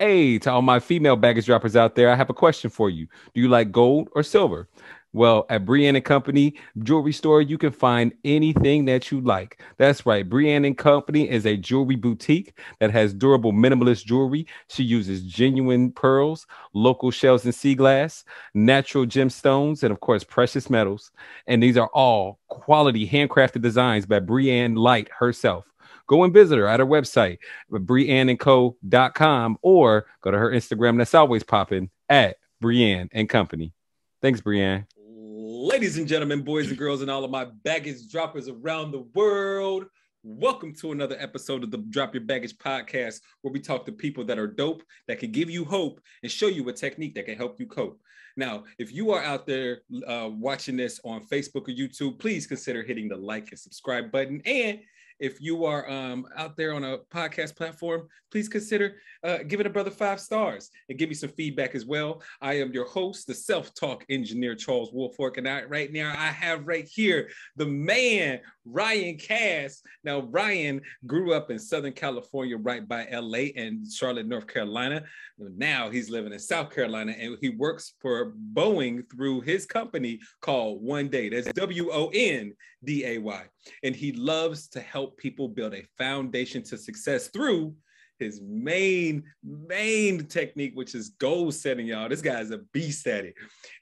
Hey, to all my female baggage droppers out there, I have a question for you. Do you like gold or silver? Well, at Brienne and Company Jewelry Store, you can find anything that you like. That's right. Brienne and Company is a jewelry boutique that has durable minimalist jewelry. She uses genuine pearls, local shells and sea glass, natural gemstones, and of course, precious metals. And these are all quality handcrafted designs by Brienne Light herself. Go and visit her at her website, brienneandco.com, or go to her Instagram that's always popping at Brienne and Company. Thanks, Brienne. Ladies and gentlemen, boys and girls, and all of my baggage droppers around the world, welcome to another episode of the Drop Your Baggage podcast, where we talk to people that are dope, that can give you hope, and show you a technique that can help you cope. Now, if you are out there uh, watching this on Facebook or YouTube, please consider hitting the like and subscribe button. And if you are um, out there on a podcast platform, please consider uh, giving a brother five stars and give me some feedback as well. I am your host, the self-talk engineer Charles Woolfork. and I, right now I have right here the man Ryan Cass. Now Ryan grew up in Southern California, right by LA and Charlotte, North Carolina. Now he's living in South Carolina, and he works for Boeing through his company called One Day. That's W O N D A Y, and he loves to help people build a foundation to success through his main main technique, which is goal setting, y'all. This guy's a beast at it.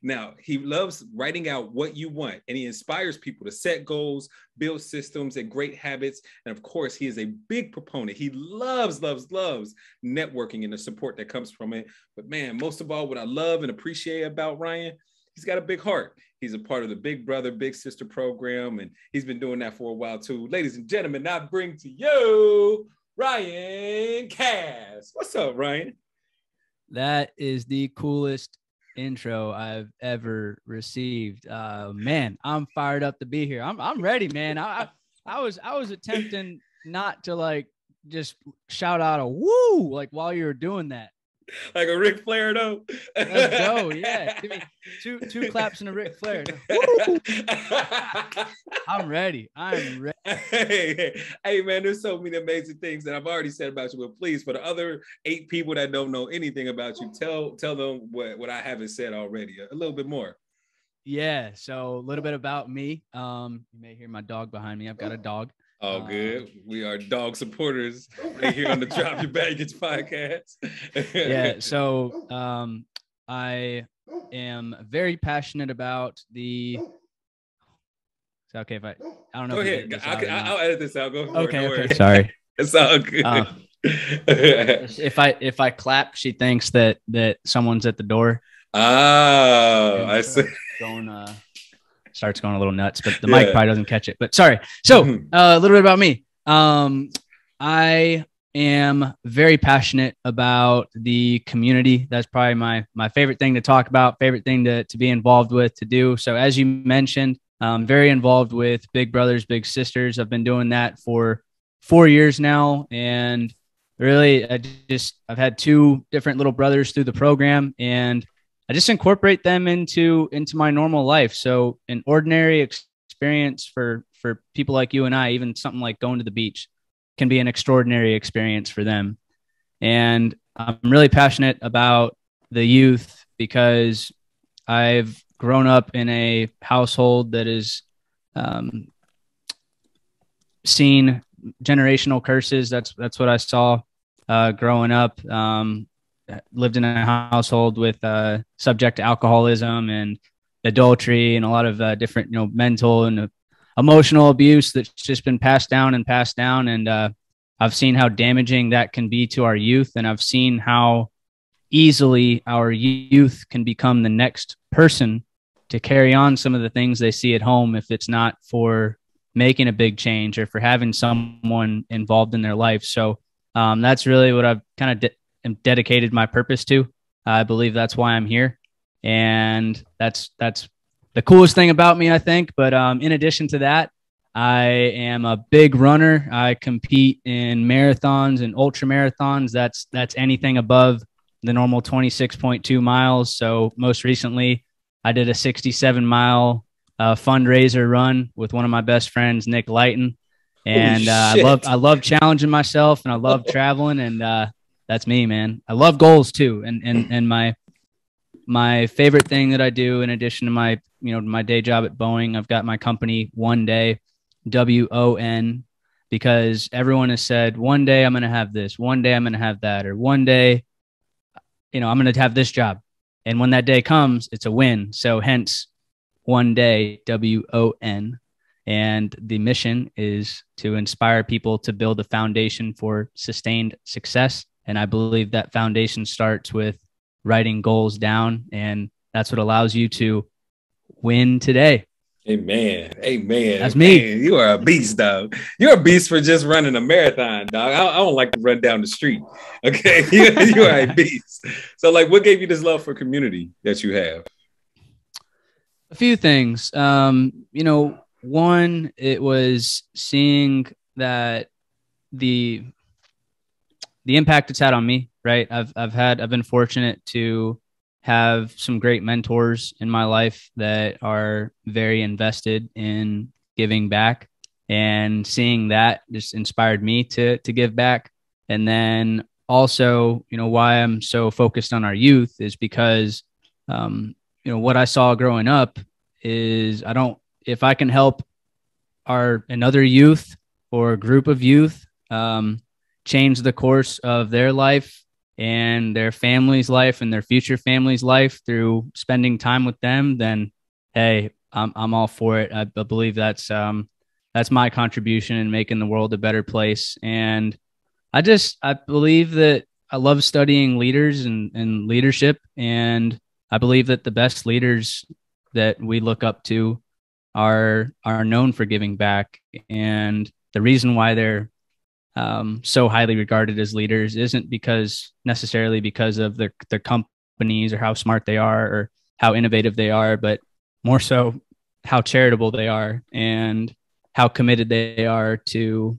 Now he loves writing out what you want, and he inspires people to set goals, build systems, and great habits. And of course, he is a big proponent. He loves, loves, loves networking and the support that comes from it. But man, most of all, what I love and appreciate about Ryan, he's got a big heart. He's a part of the Big Brother, Big Sister program, and he's been doing that for a while too. Ladies and gentlemen, I bring to you Ryan Cass. What's up, Ryan? That is the coolest intro I've ever received. Uh, man, I'm fired up to be here. I'm I'm ready, man. I I, was I was attempting not to like just shout out a woo like while you were doing that. like a Ric Flair though. Let's go. Yeah. Give me two two claps and a Ric Flair. I'm ready. I'm ready. Hey, hey, man, there's so many amazing things that I've already said about you. But please, for the other eight people that don't know anything about you, tell tell them what, what I haven't said already. A little bit more. Yeah. So a little bit about me. Um, you may hear my dog behind me. I've got a dog. Oh, good. we are dog supporters right here on the Drop Your Baggage podcast. yeah. So um, I am very passionate about the. It's okay if I. I don't know. Go ahead. I'll, I'll, edit this out. Go. Okay. It, okay. Sorry. it's all good. Uh, if I if I clap, she thinks that that someone's at the door. Oh, I see. Going uh starts going a little nuts, but the yeah. mic probably doesn't catch it. But sorry. So uh, a little bit about me. Um, I am very passionate about the community. That's probably my my favorite thing to talk about, favorite thing to to be involved with, to do. So as you mentioned, I'm very involved with Big Brothers Big Sisters. I've been doing that for four years now, and really, I just I've had two different little brothers through the program, and I just incorporate them into into my normal life. So an ordinary experience for for people like you and I, even something like going to the beach, can be an extraordinary experience for them. And I'm really passionate about the youth because I've grown up in a household that is um, seen generational curses. That's that's what I saw uh, growing up. Um, lived in a household with uh, subject to alcoholism and adultery and a lot of uh, different, you know, mental and emotional abuse that's just been passed down and passed down. And uh, I've seen how damaging that can be to our youth, and I've seen how easily our youth can become the next person to carry on some of the things they see at home if it's not for making a big change or for having someone involved in their life. So um, that's really what I've kind of am dedicated my purpose to. I believe that's why I'm here, and that's that's the coolest thing about me, I think. But um, in addition to that, I am a big runner. I compete in marathons and ultra marathons. That's that's anything above the normal 26.2 miles. So most recently, I did a 67 mile uh, fundraiser run with one of my best friends, Nick Lighton. And uh, I love I love challenging myself and I love traveling and uh, that's me, man. I love goals too. And and and my my favorite thing that I do in addition to my, you know, my day job at Boeing, I've got my company One Day, W O N, because everyone has said one day I'm going to have this, one day I'm going to have that, or one day, you know, I'm going to have this job. And when that day comes, it's a win. So hence one day, W O N. And the mission is to inspire people to build a foundation for sustained success. And I believe that foundation starts with writing goals down. And that's what allows you to win today. Amen. Amen. That's me. Man, you are a beast, dog. You're a beast for just running a marathon, dog. I, I don't like to run down the street. Okay. you, you are a beast. So, like, what gave you this love for community that you have? A few things. Um, you know, one, it was seeing that the the impact it's had on me, right? I've I've had I've been fortunate to have some great mentors in my life that are very invested in giving back and seeing that just inspired me to to give back and then also you know why i'm so focused on our youth is because um, you know what i saw growing up is i don't if i can help our another youth or a group of youth um, change the course of their life and their family's life and their future family's life through spending time with them, then hey, I'm I'm all for it. I, believe that's um that's my contribution in making the world a better place. And I just I believe that I love studying leaders and, and leadership and I believe that the best leaders that we look up to are are known for giving back and the reason why they're um, so highly regarded as leaders isn't because necessarily because of their their companies or how smart they are or how innovative they are, but more so how charitable they are and how committed they are to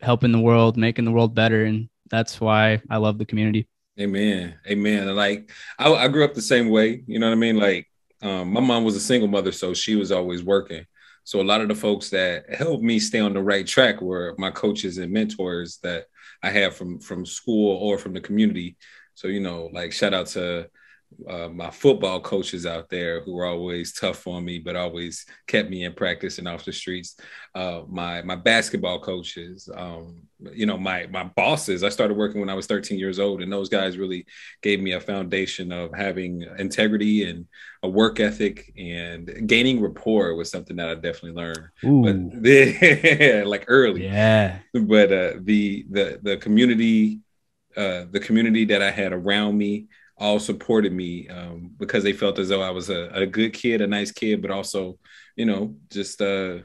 helping the world, making the world better, and that's why I love the community. Amen. Amen. Like I, I grew up the same way. You know what I mean? Like um, my mom was a single mother, so she was always working. So a lot of the folks that helped me stay on the right track were my coaches and mentors that I have from from school or from the community. So you know, like shout out to uh, my football coaches out there who were always tough on me, but always kept me in practice and off the streets. Uh, my my basketball coaches, um, you know, my my bosses. I started working when I was 13 years old, and those guys really gave me a foundation of having integrity and a work ethic and gaining rapport was something that I definitely learned. Ooh. But the, like early, yeah. But uh, the the the community. Uh, the community that I had around me, all supported me um, because they felt as though I was a, a, good kid, a nice kid, but also, you know, just uh,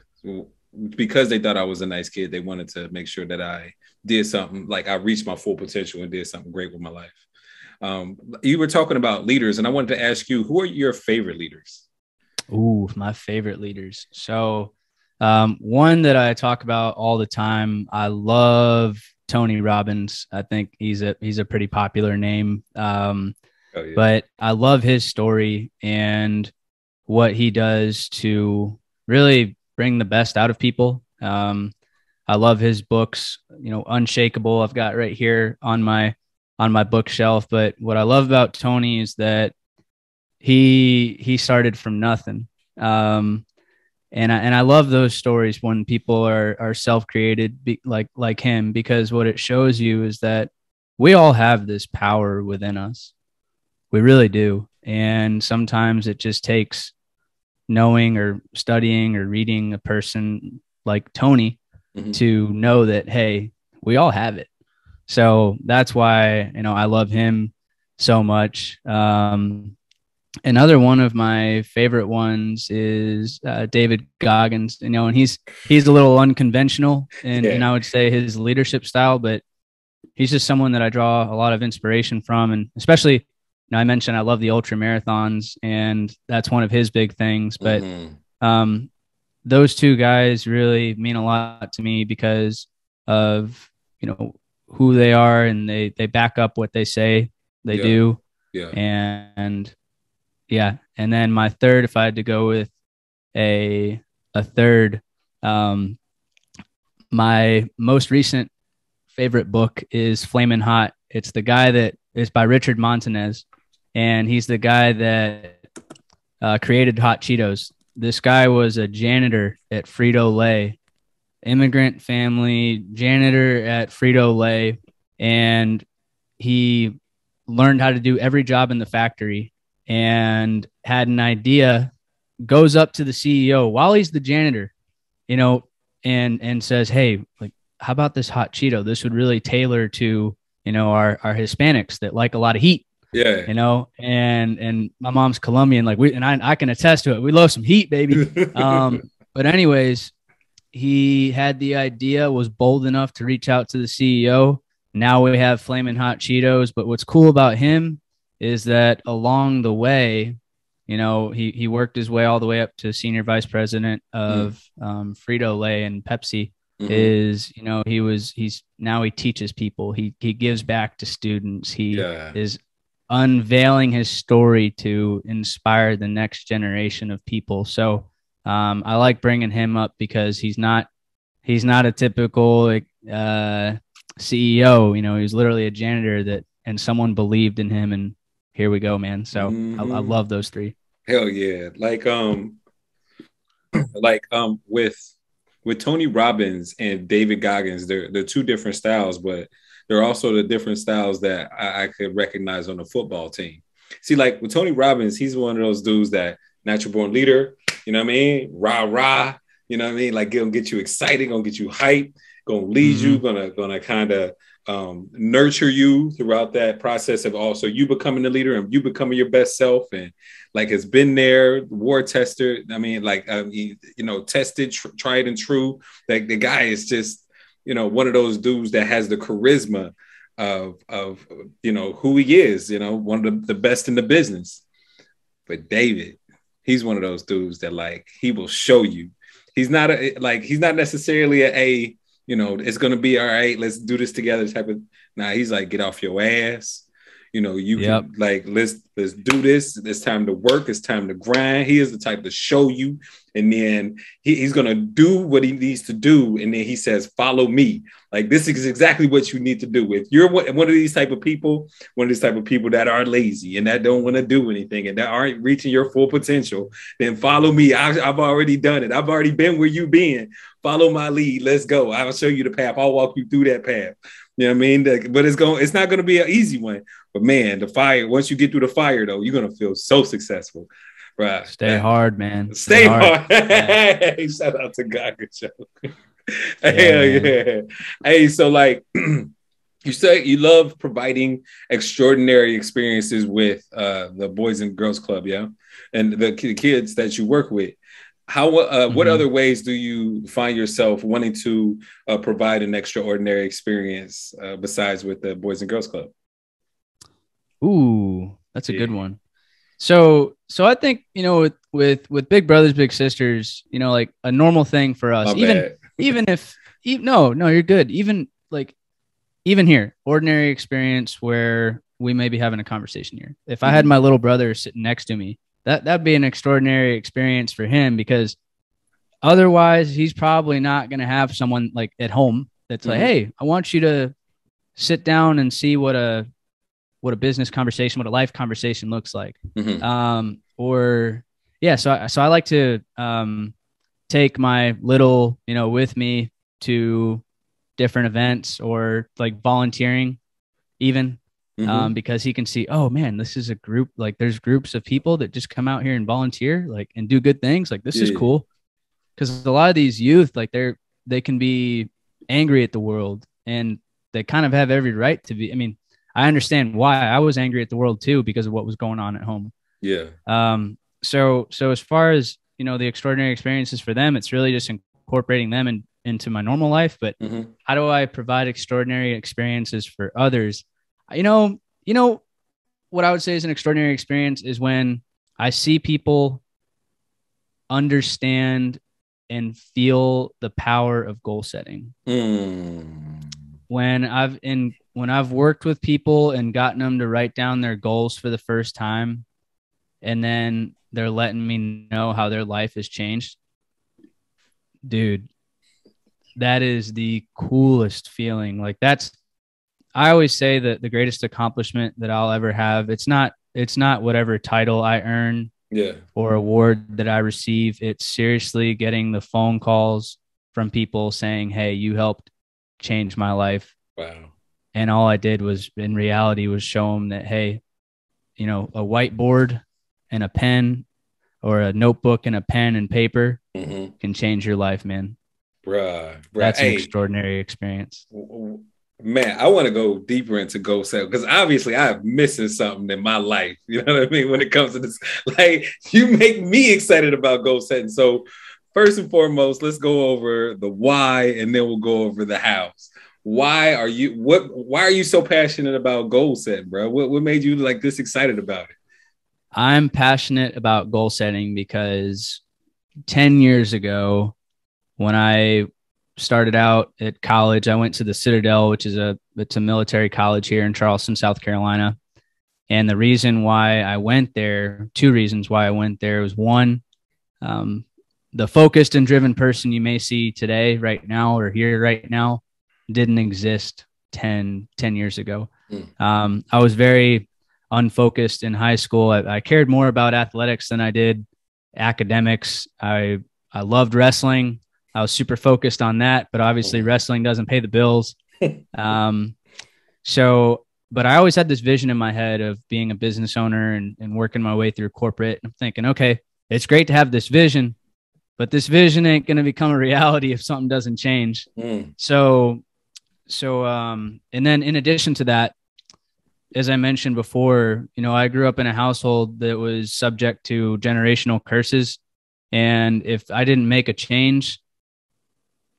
because they thought I was a nice kid, they wanted to make sure that I did something like I reached my full potential and did something great with my life. Um, you were talking about leaders, and I wanted to ask you, who are your favorite leaders? Ooh, my favorite leaders. So, um, one that I talk about all the time, I love Tony Robbins. I think he's a he's a pretty popular name. Um, oh, yeah. But I love his story and what he does to really bring the best out of people. Um, I love his books. You know, Unshakable. I've got right here on my on my bookshelf. But what I love about Tony is that he he started from nothing. Um, and I, and I love those stories when people are are self created be, like like him because what it shows you is that we all have this power within us. We really do. And sometimes it just takes knowing or studying or reading a person like Tony mm-hmm. to know that hey we all have it. So that's why you know I love him so much. Um another one of my favorite ones is uh, David Goggins. You know, and he's he's a little unconventional, and yeah. and I would say his leadership style, but he's just someone that I draw a lot of inspiration from, and especially. You know, I mentioned I love the ultra marathons, and that's one of his big things. But mm-hmm. um, those two guys really mean a lot to me because of you know who they are, and they they back up what they say they yeah. do. Yeah. And yeah. And then my third, if I had to go with a a third, um, my most recent favorite book is Flamin' Hot It's the guy that is by Richard Montanez, and he's the guy that uh, created Hot Cheetos. This guy was a janitor at Frito Lay, immigrant family janitor at Frito Lay, and he learned how to do every job in the factory and had an idea. Goes up to the CEO while he's the janitor, you know, and and says, "Hey, like, how about this hot Cheeto? This would really tailor to you know our our Hispanics that like a lot of heat." Yeah. you know and and my mom's colombian like we and i, I can attest to it we love some heat baby um but anyways he had the idea was bold enough to reach out to the ceo now we have flaming hot cheetos but what's cool about him is that along the way you know he he worked his way all the way up to senior vice president of um, frito lay and pepsi Mhm. is you know he was he's now he teaches people he he gives back to students he yeah. is unveiling his story to inspire the next generation of people. So um, I like bringing him up because he's not he's not a typical like, uh, CEO. You know, he's literally a janitor that and someone believed in him, and here we go, man. So I, I Mhm. love those three. Hell yeah. Like um like um with with Tony Robbins and David Goggins, they're they're two different styles, but they're also the different styles that I, I could recognize on a football team. See, like with Tony Robbins, he's one of those dudes that natural born leader, you know what I mean? Rah rah, you know what I mean? Like gonna get you excited, gonna get you hyped, gonna lead you, gonna gonna kind of um, nurture you throughout that process of also you becoming a leader and you becoming your best self and like has been there war tester i mean like um, he, you know tested tr- tried and true. Like the guy is just you know one of those dudes that has the charisma of of you know who he is you know one of the, the best in the business. But david he's one of those dudes that like he will show you. He's not a like he's not necessarily a, a you know it's gonna be all right. Let's do this together type of nah he's like get off your ass you know you Yep. can like let's let's do this. It's time to work. It's time to grind. He is the type to show you. And then he, he's gonna do what he needs to do. And then he says follow me. Like this is exactly what you need to do. If you're one, one of these type of people one of these type of people that are lazy and that don't want to do anything and that aren't reaching your full potential then follow me. I, i've already done it. I've already been where you've been. Follow my lead. Let's go. I'll show you the path. I'll walk you through that path you know what I mean? But it's going it's not gonna be an easy one. But man, the fire, once you get through the fire though, you're gonna feel so successful. Right. Stay hard, man. Stay hard. Hey, shout out to Gaga Show. Hell Yeah, yeah. Hey, so like you said you love providing extraordinary experiences with uh, the Boys and Girls Club, yeah, and the kids that you work with. How uh, what Mhm. other ways do you find yourself wanting to uh, provide an extraordinary experience uh, besides with the Boys and Girls Club? Ooh, that's a good one. So, so I think you know, with with with big brothers, big sisters, you know, like a normal thing for us. My even even if e- no, no, you're good. Even like even here, ordinary experience where we may be having a conversation here. If I had Mhm. my little brother sitting next to me, that that'd be an extraordinary experience for him because otherwise he's probably not going to have someone like at home that's like, Mhm. "Hey, I want you to sit down and see what a what a business conversation, what a life conversation looks like." Mhm. um, or yeah so I, so I like to um, take my little you know with me to different events or like volunteering even Mhm. um, because he can see oh man this is a group like there's groups of people that just come out here and volunteer like and do good things like this is cool because a lot of these youth like they're they can be angry at the world and they kind of have every right to be i mean i understand why i was angry at the world too because of what was going on at home yeah. um, so so as far as you know, the extraordinary experiences for them, it's really just incorporating them in, into my normal life. But Mhm. how do I provide extraordinary experiences for others? You know, you know what I would say is an extraordinary experience is when I see people understand and feel the power of goal setting Mm. when I've in when I've worked with people and gotten them to write down their goals for the first time, and then they're letting me know how their life has changed, dude, that is the coolest feeling. Like that's I always say that the greatest accomplishment that I'll ever have, it's not it's not whatever title I earn Yeah. or award that I receive. It's seriously getting the phone calls from people saying, "Hey, you helped change my life." Wow. And all I did was in reality was show them that hey, you know, a whiteboard and a pen or a notebook and a pen and paper Mm-hmm. can change your life, man. Bruh. Bruh. That's an Hey, extraordinary experience. w- w- man, I want to go deeper into goal setting because obviously I'm missing something in my life. You know what I mean? When it comes to this, like you make me excited about goal setting. So, first and foremost, let's go over the why and then we'll go over the hows. Why are you what why are you so passionate about goal setting, bro? What what made you like this excited about it? I'm passionate about goal setting because 10 years ago, when I started out at college, I went to the Citadel, which is a it's a military college here in Charleston, South Carolina. And the reason why I went there, two reasons why I went there was one, um, the focused and driven person you may see today, right now, or here right now, didn't exist 10, 10 years ago. Mm. Um, I was very unfocused in high school. I, I cared more about athletics than I did academics. I I loved wrestling. I was super focused on that, but obviously wrestling doesn't pay the bills. Um, so, but I always had this vision in my head of being a business owner and, and working my way through corporate. And I'm thinking, okay, it's great to have this vision, but this vision ain't going to become a reality if something doesn't change. Mm, So, so, um, and then in addition to that, as I mentioned before, you know, I grew up in a household that was subject to generational curses. And if I didn't make a change,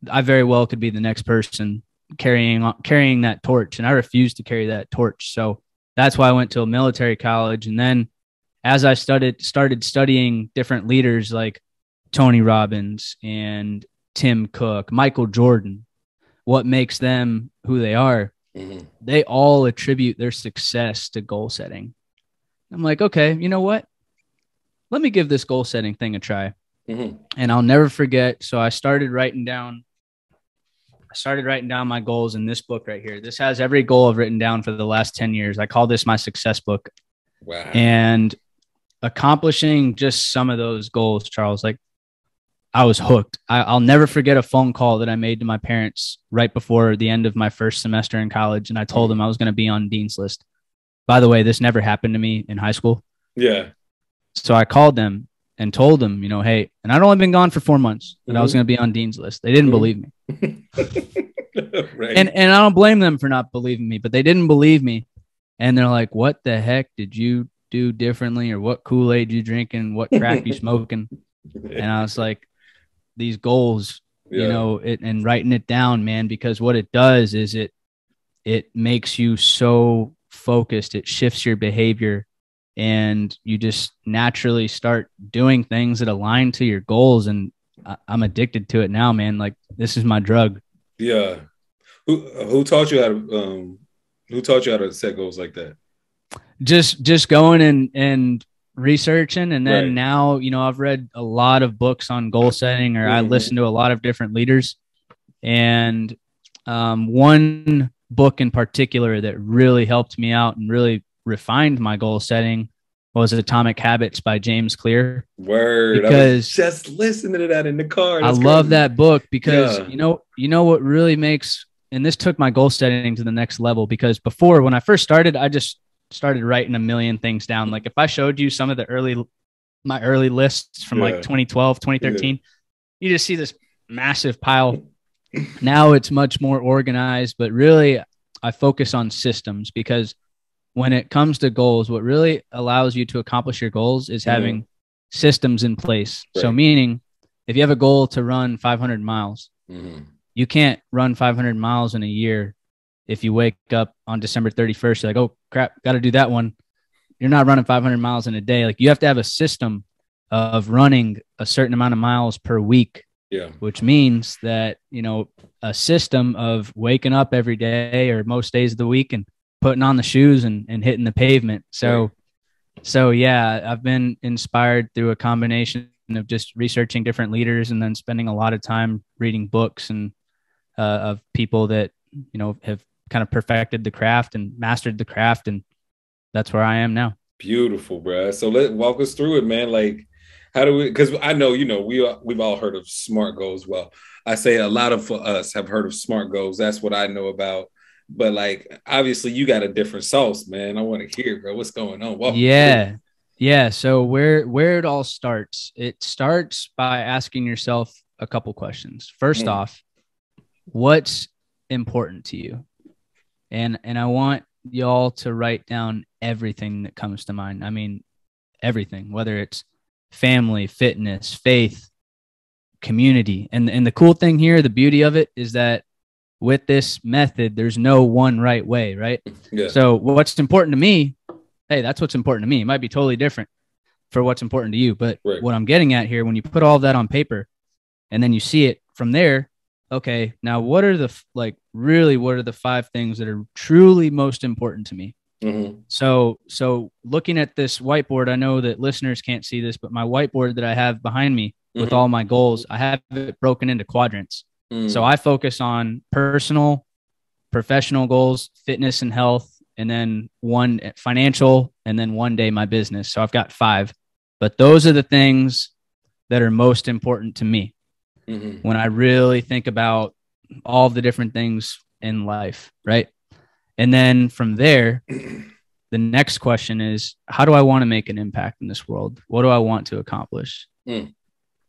I very well could be the next person carrying on, carrying that torch. And I refused to carry that torch. So that's why I went to a military college. And then as I started started studying different leaders like Tony Robbins and Tim Cook, Michael Jordan, what makes them who they are, mhm. they all attribute their success to goal setting. I'm like, okay, you know what? Let me give this goal setting thing a try. Mhm. And I'll never forget. So I started writing down, started writing down my goals in this book right here. This has every goal I've written down for the last 10 years. I call this my success book. Wow. And accomplishing just some of those goals, Charles, like I was hooked. I, I'll never forget a phone call that I made to my parents right before the end of my first semester in college. And I told them I was going to be on Dean's list. By the way, this never happened to me in high school. yeah. So I called them and told them, you know, hey, and I'd only been gone for four months that I was Mhm. going to be on Dean's list. They didn't believe me. right. And, and I don't blame them for not believing me, but they didn't believe me. And they're like, what the heck did you do differently? Or what Kool Aid you drinking? What crack you smoking? And I was like, these goals, you know, it, and writing it down, man, because what it does is it, it makes you so focused. It shifts your behavior and you just naturally start doing things that align to your goals. And I, I'm addicted to it now, man. Like this is my drug. Yeah. Who who taught you how to um who taught you how to set goals like that? just just going and and researching and then Right. now you know i've read a lot of books on goal setting or i Mhm. listen to a lot of different leaders and um, one book in particular that really helped me out and really refined my goal setting was atomic habits by james clear Word. I Because- just listening to that in the car. I love crazy. that book because Yeah. you know you know what really makes and this took my goal setting to the next level because before when I first started I just started writing a million things down like if I showed you some of the early my early lists from Yeah. like 2012 2013 you just see this massive pile now it's much more organized but really I focus on systems because when it comes to goals what really allows you to accomplish your goals is Mhm. having systems in place so meaning if you have a goal to run 500 miles, Mhm. you can't run 500 miles in a year. If you wake up on December 31st, you're like, oh crap, got to do that one. You're not running 500 miles in a day. Like you have to have a system of running a certain amount of miles per week, Yeah. which means that, you know, a system of waking up every day or most days of the week and putting on the shoes and, and hitting the pavement. So, so yeah, I've been inspired through a combination of just researching different leaders and then spending a lot of time reading books and uh, of people that you know have kind of perfected the craft and mastered the craft. And that's where I am now. Beautiful, bro. So let walk us through it, man. Like, how do we? Because I know you know we we've all heard of SMART goals. Well, I say a lot of us have heard of SMART goals. That's what I know about. But like, obviously, you got a different sauce, man. I want to hear, bro. What's going on? Walk yeah, yeah. So where where it all starts? It starts by asking yourself a couple questions. First mm. off, what's important to you? And and I want y'all to write down everything that comes to mind. I mean, everything, whether it's family, fitness, faith, community. And and the cool thing here, the beauty of it is that with this method, there's no one right way, right? Yeah. So what's important to me, hey, that's what's important to me. It might be totally different for what's important to you. But right. what I'm getting at here, when you put all that on paper and then you see it from there, okay, now what are the like really what are the five things that are truly most important to me? Mm-hmm. So, so looking at this whiteboard, I know that listeners can't see this, but my whiteboard that I have behind me mm-hmm. with all my goals, I have it broken into quadrants. Mm-hmm. So I focus on personal, professional goals, fitness and health, and then one financial, and then one day my business. So I've got five, but those are the things that are most important to me mm-hmm. when I really think about all the different things in life, right? And then from there, the next question is how do I want to make an impact in this world? What do I want to accomplish? Mm.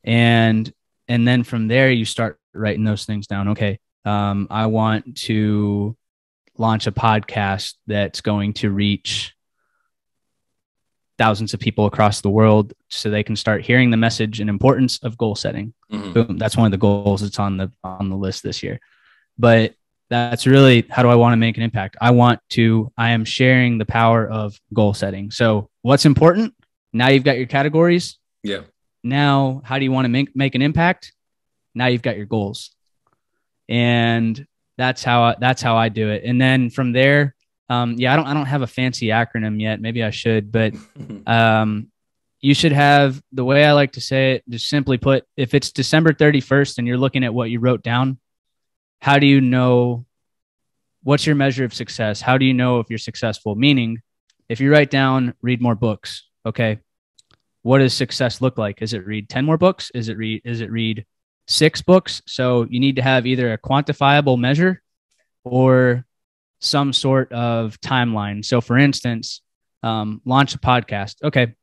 And and then from there you start writing those things down. Okay, um, I want to launch a podcast that's going to reach thousands of people across the world so they can start hearing the message and importance of goal setting. Mm-hmm. Boom. That's one of the goals that's on the on the list this year. But that's really how do I want to make an impact? I want to, I am sharing the power of goal setting. So, what's important? Now you've got your categories. Yeah. Now, how do you want to make, make an impact? Now you've got your goals. And that's how I, that's how I do it. And then from there, um, yeah, I don't I don't have a fancy acronym yet. Maybe I should, but um, you should have the way I like to say it. Just simply put, if it's December 31st and you're looking at what you wrote down, how do you know what's your measure of success? How do you know if you're successful? Meaning, if you write down, read more books, okay, what does success look like? Is it read 10 more books? Is it read, is it read six books? So you need to have either a quantifiable measure or some sort of timeline. So for instance, um, launch a podcast. Okay.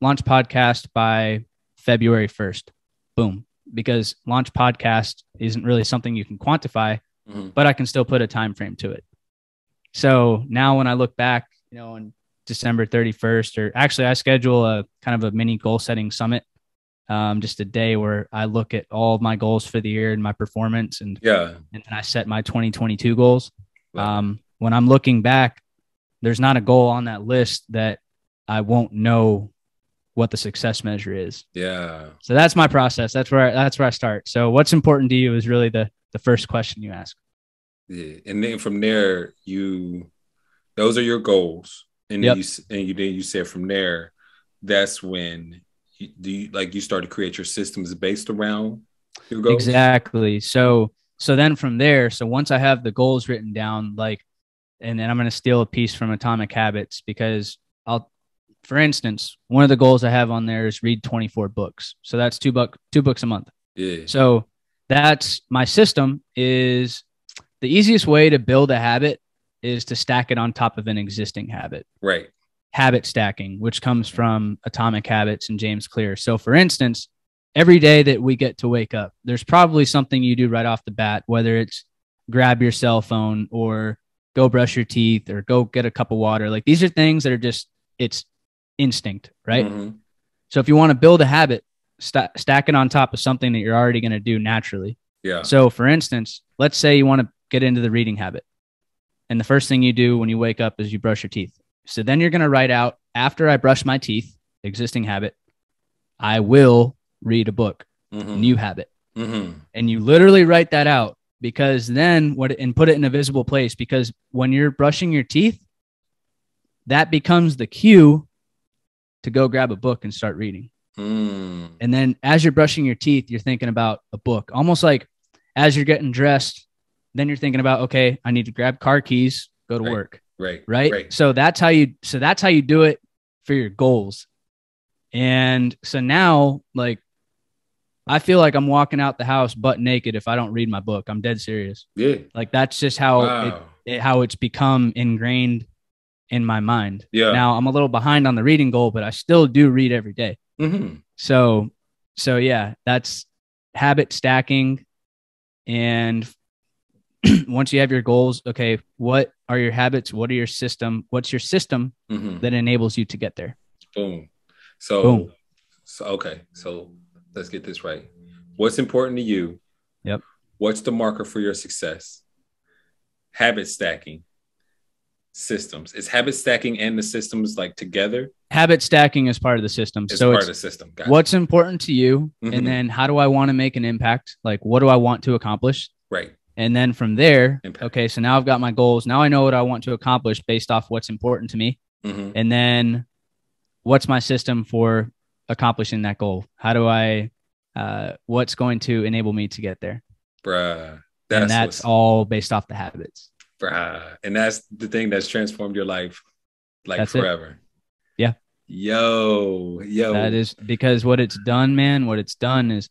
Launch podcast by February 1st. Boom because launch podcast isn't really something you can quantify, mm-hmm. but I can still put a time frame to it. So now when I look back, you know, on December 31st, or actually I schedule a kind of a mini goal setting summit. Um, just a day where I look at all of my goals for the year and my performance and yeah, and then I set my 2022 goals. Wow. Um, when I'm looking back, there's not a goal on that list that I won't know what the success measure is. Yeah. So that's my process. That's where I, that's where I start. So what's important to you is really the the first question you ask. Yeah. And then from there, you those are your goals, and yep. you and you then you said from there, that's when do you like you start to create your systems based around your goals. Exactly. So so then from there, so once I have the goals written down, like, and then I'm going to steal a piece from Atomic Habits because I'll for instance, one of the goals I have on there is read 24 books. So that's two book two books a month. Yeah. So that's my system is the easiest way to build a habit is to stack it on top of an existing habit. Right. Habit stacking, which comes from Atomic Habits and James Clear. So for instance, every day that we get to wake up, there's probably something you do right off the bat, whether it's grab your cell phone or go brush your teeth or go get a cup of water. Like these are things that are just it's instinct, right? Mm-hmm. So if you want to build a habit, st- stack it on top of something that you're already going to do naturally. Yeah. So for instance, let's say you want to get into the reading habit. And the first thing you do when you wake up is you brush your teeth. So then you're going to write out after I brush my teeth, existing habit, I will read a book, mm-hmm. new habit. Mm-hmm. And you literally write that out because then what and put it in a visible place because when you're brushing your teeth, that becomes the cue to go grab a book and start reading. Mm. And then as you're brushing your teeth, you're thinking about a book, almost like as you're getting dressed, then you're thinking about, okay, I need to grab car keys, go to Right. work. Right. Right? Right. So that's how you so that's how you do it for your goals. And so now like I feel like I'm walking out the house butt naked if I don't read my book. I'm dead serious. Yeah. Like that's just how it, Wow. it how it's become ingrained in my mind. Yeah. Now I'm a little behind on the reading goal, but I still do read every day. hmm So, so yeah, that's habit stacking. And once you have your goals, okay, what are your habits? What are your system? What's your system hmm that enables you to get there? Boom. So, Boom. so okay. So let's get this right. What's important to you? Yep. What's the marker for your success? Habit stacking. Systems. Is habit stacking and the systems like together? Habit stacking is part of the system. It's so part it's of the system. Got it. what's important to you, Mhm. and then how do I want to make an impact? Like, what do I want to accomplish? Right. And then from there, Impact. okay, so now I've got my goals. Now I know what I want to accomplish based off what's important to me. hmm and then what's my system for accomplishing that goal how do i uh, what's going to enable me to get there Bruh. That's, and that's all based off the habits bruh. And that's the thing that's transformed your life like That's it. forever. Yeah. Yo, yo. that is because what it's done man what it's done is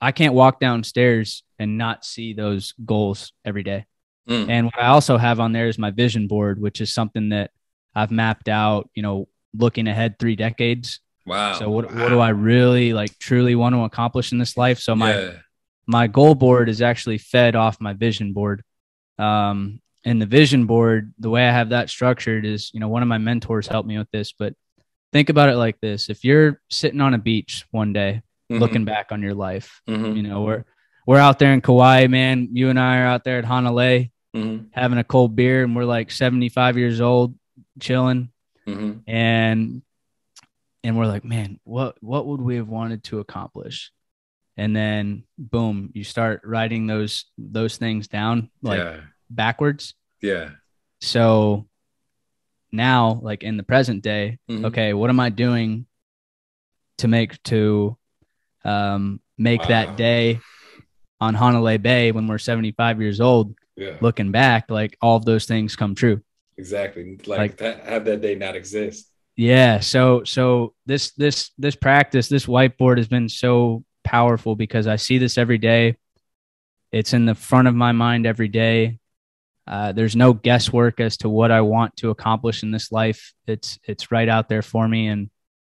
i can't walk downstairs and not see those goals every day Mm. and what i also have on there is my vision board which is something that i've mapped out you know looking ahead three decades wow. so what, what do i really like truly want to accomplish in this life so my Yeah. my goal board is actually fed off my vision board. Um, and the vision board, the way I have that structured is, you know, one of my mentors helped me with this, but think about it like this. If you're sitting on a beach one day, Mhm. looking back on your life, Mhm. you know, we're, we're out there in Kauai, man. You and I are out there at Honolulu Mhm. having a cold beer and we're like 75 years old, chilling. Mhm. And, and we're like, man, what, what would we have wanted to accomplish? And then boom, you start writing those, those things down like yeah. backwards. Yeah. So now, like in the present day, Mhm. okay, what am I doing to make to um, make Wow. that day on Honolulu Bay when we're 75 years old, Yeah. looking back, like all of those things come true. Exactly. Like, Like- that, have that day not exist. Yeah. So so this this this practice, this whiteboard has been so powerful because I see this every day. It's in the front of my mind every day. Uh, there's no guesswork as to what I want to accomplish in this life. It's it's right out there for me, and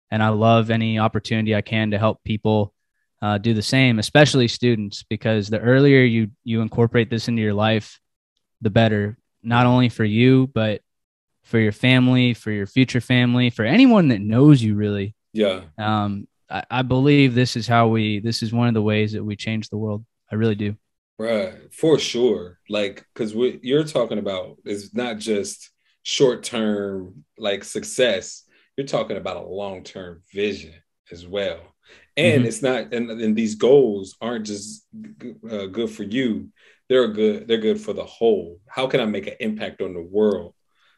and I love any opportunity I can to help people uh, do the same, especially students, because the earlier you you incorporate this into your life, the better. Not only for you, but for your family, for your future family, for anyone that knows you really. Yeah. Um, I, I believe this is how we, this is one of the ways that we change the world. I really do. Right. For sure. Like, because what you're talking about is not just short term, like success. You're talking about a long term vision as well. And Mhm. it's not, and, and these goals aren't just uh, good for you. They're good. They're good for the whole. How can I make an impact on the world?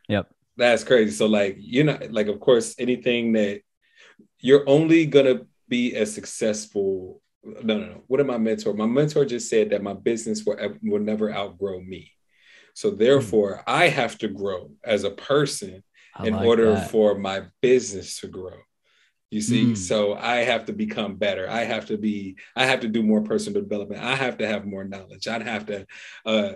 Yep. That's crazy. So, like, you're not like, of course, anything that you're only gonna be as successful. No, no, no. What did my mentor? My mentor just said that my business will will never outgrow me. So therefore, I have to grow as a person I in like order that. for my business to grow. You see, Mm. so I have to become better. I have to be. I have to do more personal development. I have to have more knowledge. I'd have to uh,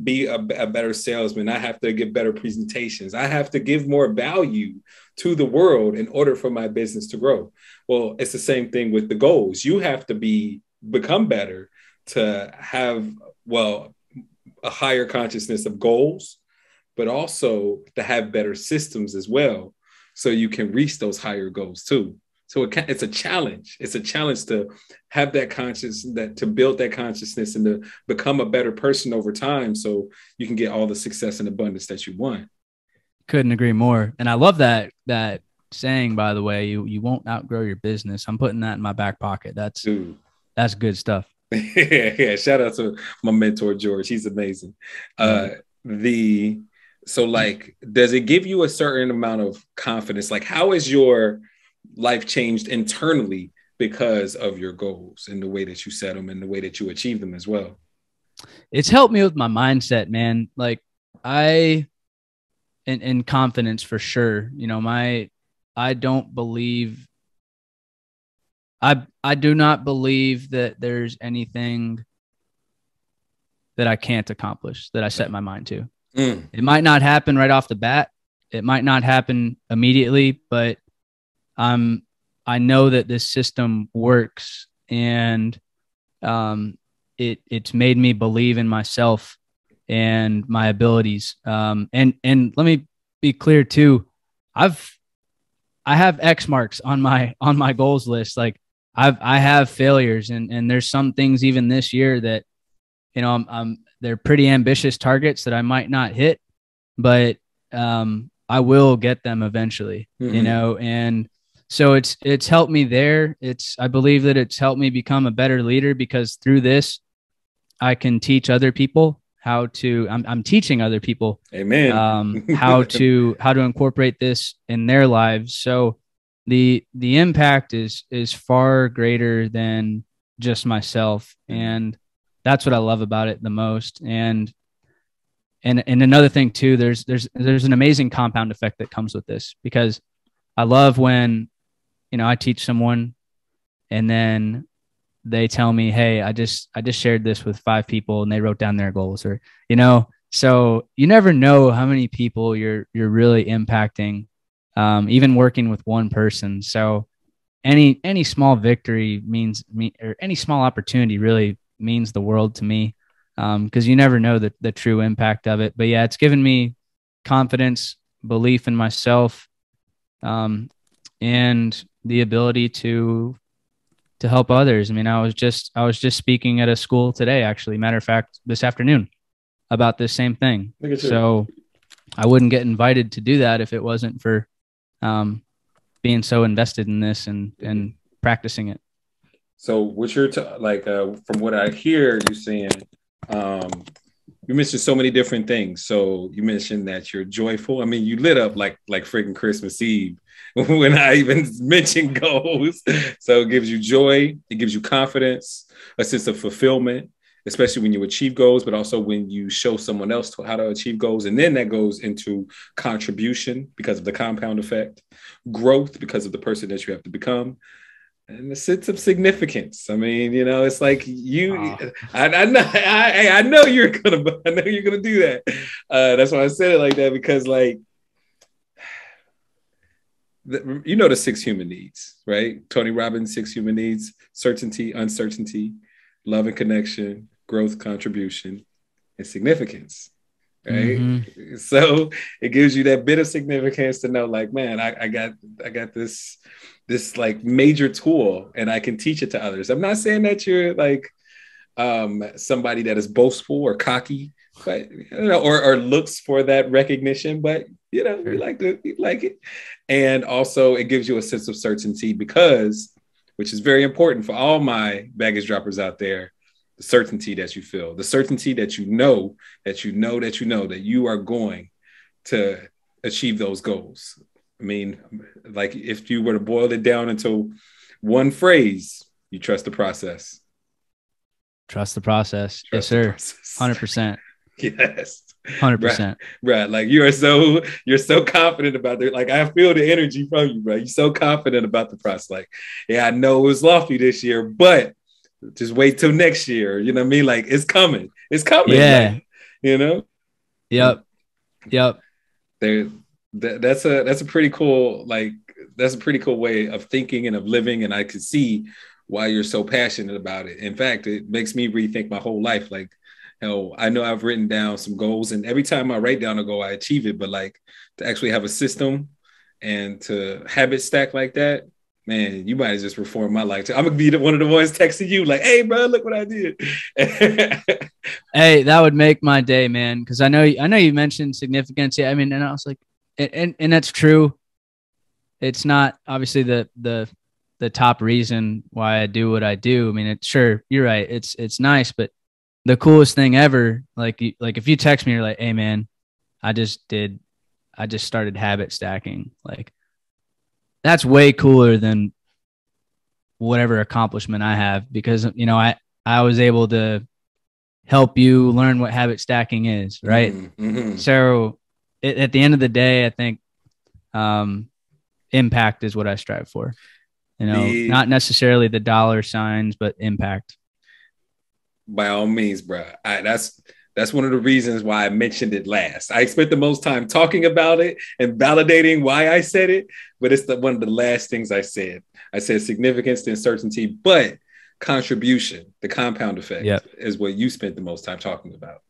be a, a better salesman. I have to give better presentations. I have to give more value to the world in order for my business to grow. Well, it's the same thing with the goals. You have to be become better to have well a higher consciousness of goals, but also to have better systems as well, so you can reach those higher goals too. So it, it's a challenge. It's a challenge to have that conscious that to build that consciousness and to become a better person over time, so you can get all the success and abundance that you want. Couldn't agree more. And I love that, that saying, by the way, you, you won't outgrow your business. I'm putting that in my back pocket. That's, Dude. that's good stuff. yeah, yeah. shout out to my mentor George. He's amazing. Uh the so like does it give you a certain amount of confidence? Like how has your life changed internally because of your goals and the way that you set them and the way that you achieve them as well? it's helped me with my mindset, man. Like I and, and confidence for sure. You know, my I don't believe I I do not believe that there's anything that I can't accomplish that I set my mind to. Mm. It might not happen right off the bat. It might not happen immediately, but I'm I know that this system works and um, it it's made me believe in myself and my abilities. Um, and and let me be clear too. I've I have X marks on my on my goals list. Like I've I have failures and and there's some things even this year that you know I'm, I'm they're pretty ambitious targets that I might not hit, but um I will get them eventually. Mm-hmm. You know, and so it's it's helped me there. It's I believe that it's helped me become a better leader because through this I can teach other people how to I'm, I'm teaching other people amen um, how to how to incorporate this in their lives so the the impact is is far greater than just myself and that's what i love about it the most and and and another thing too there's there's there's an amazing compound effect that comes with this because i love when you know i teach someone and then they tell me, "Hey, I just I just shared this with five people and they wrote down their goals," or you know, so you never know how many people you're you're really impacting, um, even working with one person. So any any small victory means me or any small opportunity really means the world to me because um, you never know the the true impact of it. But yeah, it's given me confidence, belief in myself, um, and the ability to to help others. I mean, I was just I was just speaking at a school today, actually. Matter of fact, this afternoon about this same thing. So I wouldn't get invited to do that if it wasn't for um, being so invested in this and and practicing it. So what you're t- like uh, from what I hear you saying, um, you mentioned so many different things. So you mentioned that you're joyful. I mean, you lit up like like freaking Christmas Eve when I even mentioned goals. So it gives you joy, it gives you confidence, a sense of fulfillment, especially when you achieve goals, but also when you show someone else how to achieve goals. And then that goes into contribution because of the compound effect, growth because of the person that you have to become. And a sense of significance. I mean, you know, it's like you. I, I, know. I, I know you're gonna. I know you're gonna do that. Uh, that's why I said it like that because, like, the, you know the six human needs, right? Tony Robbins, six human needs: certainty, uncertainty, love and connection, growth, contribution, and significance. Right. Mm-hmm. So it gives you that bit of significance to know, like, man, I, I got I got this this like major tool and I can teach it to others. I'm not saying that you're like um somebody that is boastful or cocky but you know, or, or looks for that recognition, but you know, you like to we like it. And also it gives you a sense of certainty because, which is very important for all my baggage droppers out there, the certainty that you feel, the certainty that you know, that you know, that you know that you are going to achieve those goals. I mean, like if you were to boil it down into one phrase, you trust the process. Trust the process. Trust yes, sir. 100%. Yes. Hundred percent. Right. Like you are so you're so confident about it. Like I feel the energy from you, bro. You're so confident about the process. Like, yeah, I know it was lofty this year, but just wait till next year. You know what I mean? Like it's coming. It's coming. Yeah. Like, you know? Yep. Yep. There that, that's a that's a pretty cool like that's a pretty cool way of thinking and of living. And I could see why you're so passionate about it. In fact, it makes me rethink my whole life. Like know, I know I've written down some goals, and every time I write down a goal, I achieve it. But like to actually have a system and to habit stack like that, man, you might have just reformed my life. I'm gonna be the, one of the ones texting you like, "Hey, bro, look what I did." hey, that would make my day, man. Because I know I know you mentioned significance. Yeah, I mean, and I was like, and and that's true. It's not obviously the the the top reason why I do what I do. I mean, it's sure you're right. It's it's nice, but the coolest thing ever. Like, like if you text me, you're like, "Hey, man, I just did, I just started habit stacking." Like, that's way cooler than whatever accomplishment I have because you know I I was able to help you learn what habit stacking is, right? Mhm. So it, at the end of the day, I think um, impact is what I strive for. You know, The- not necessarily the dollar signs, but impact. By all means, bro. I, that's that's one of the reasons why I mentioned it last. I spent the most time talking about it and validating why I said it, but it's the, one of the last things I said. I said significance to uncertainty, but contribution, the compound effect, Yep. is what you spent the most time talking about.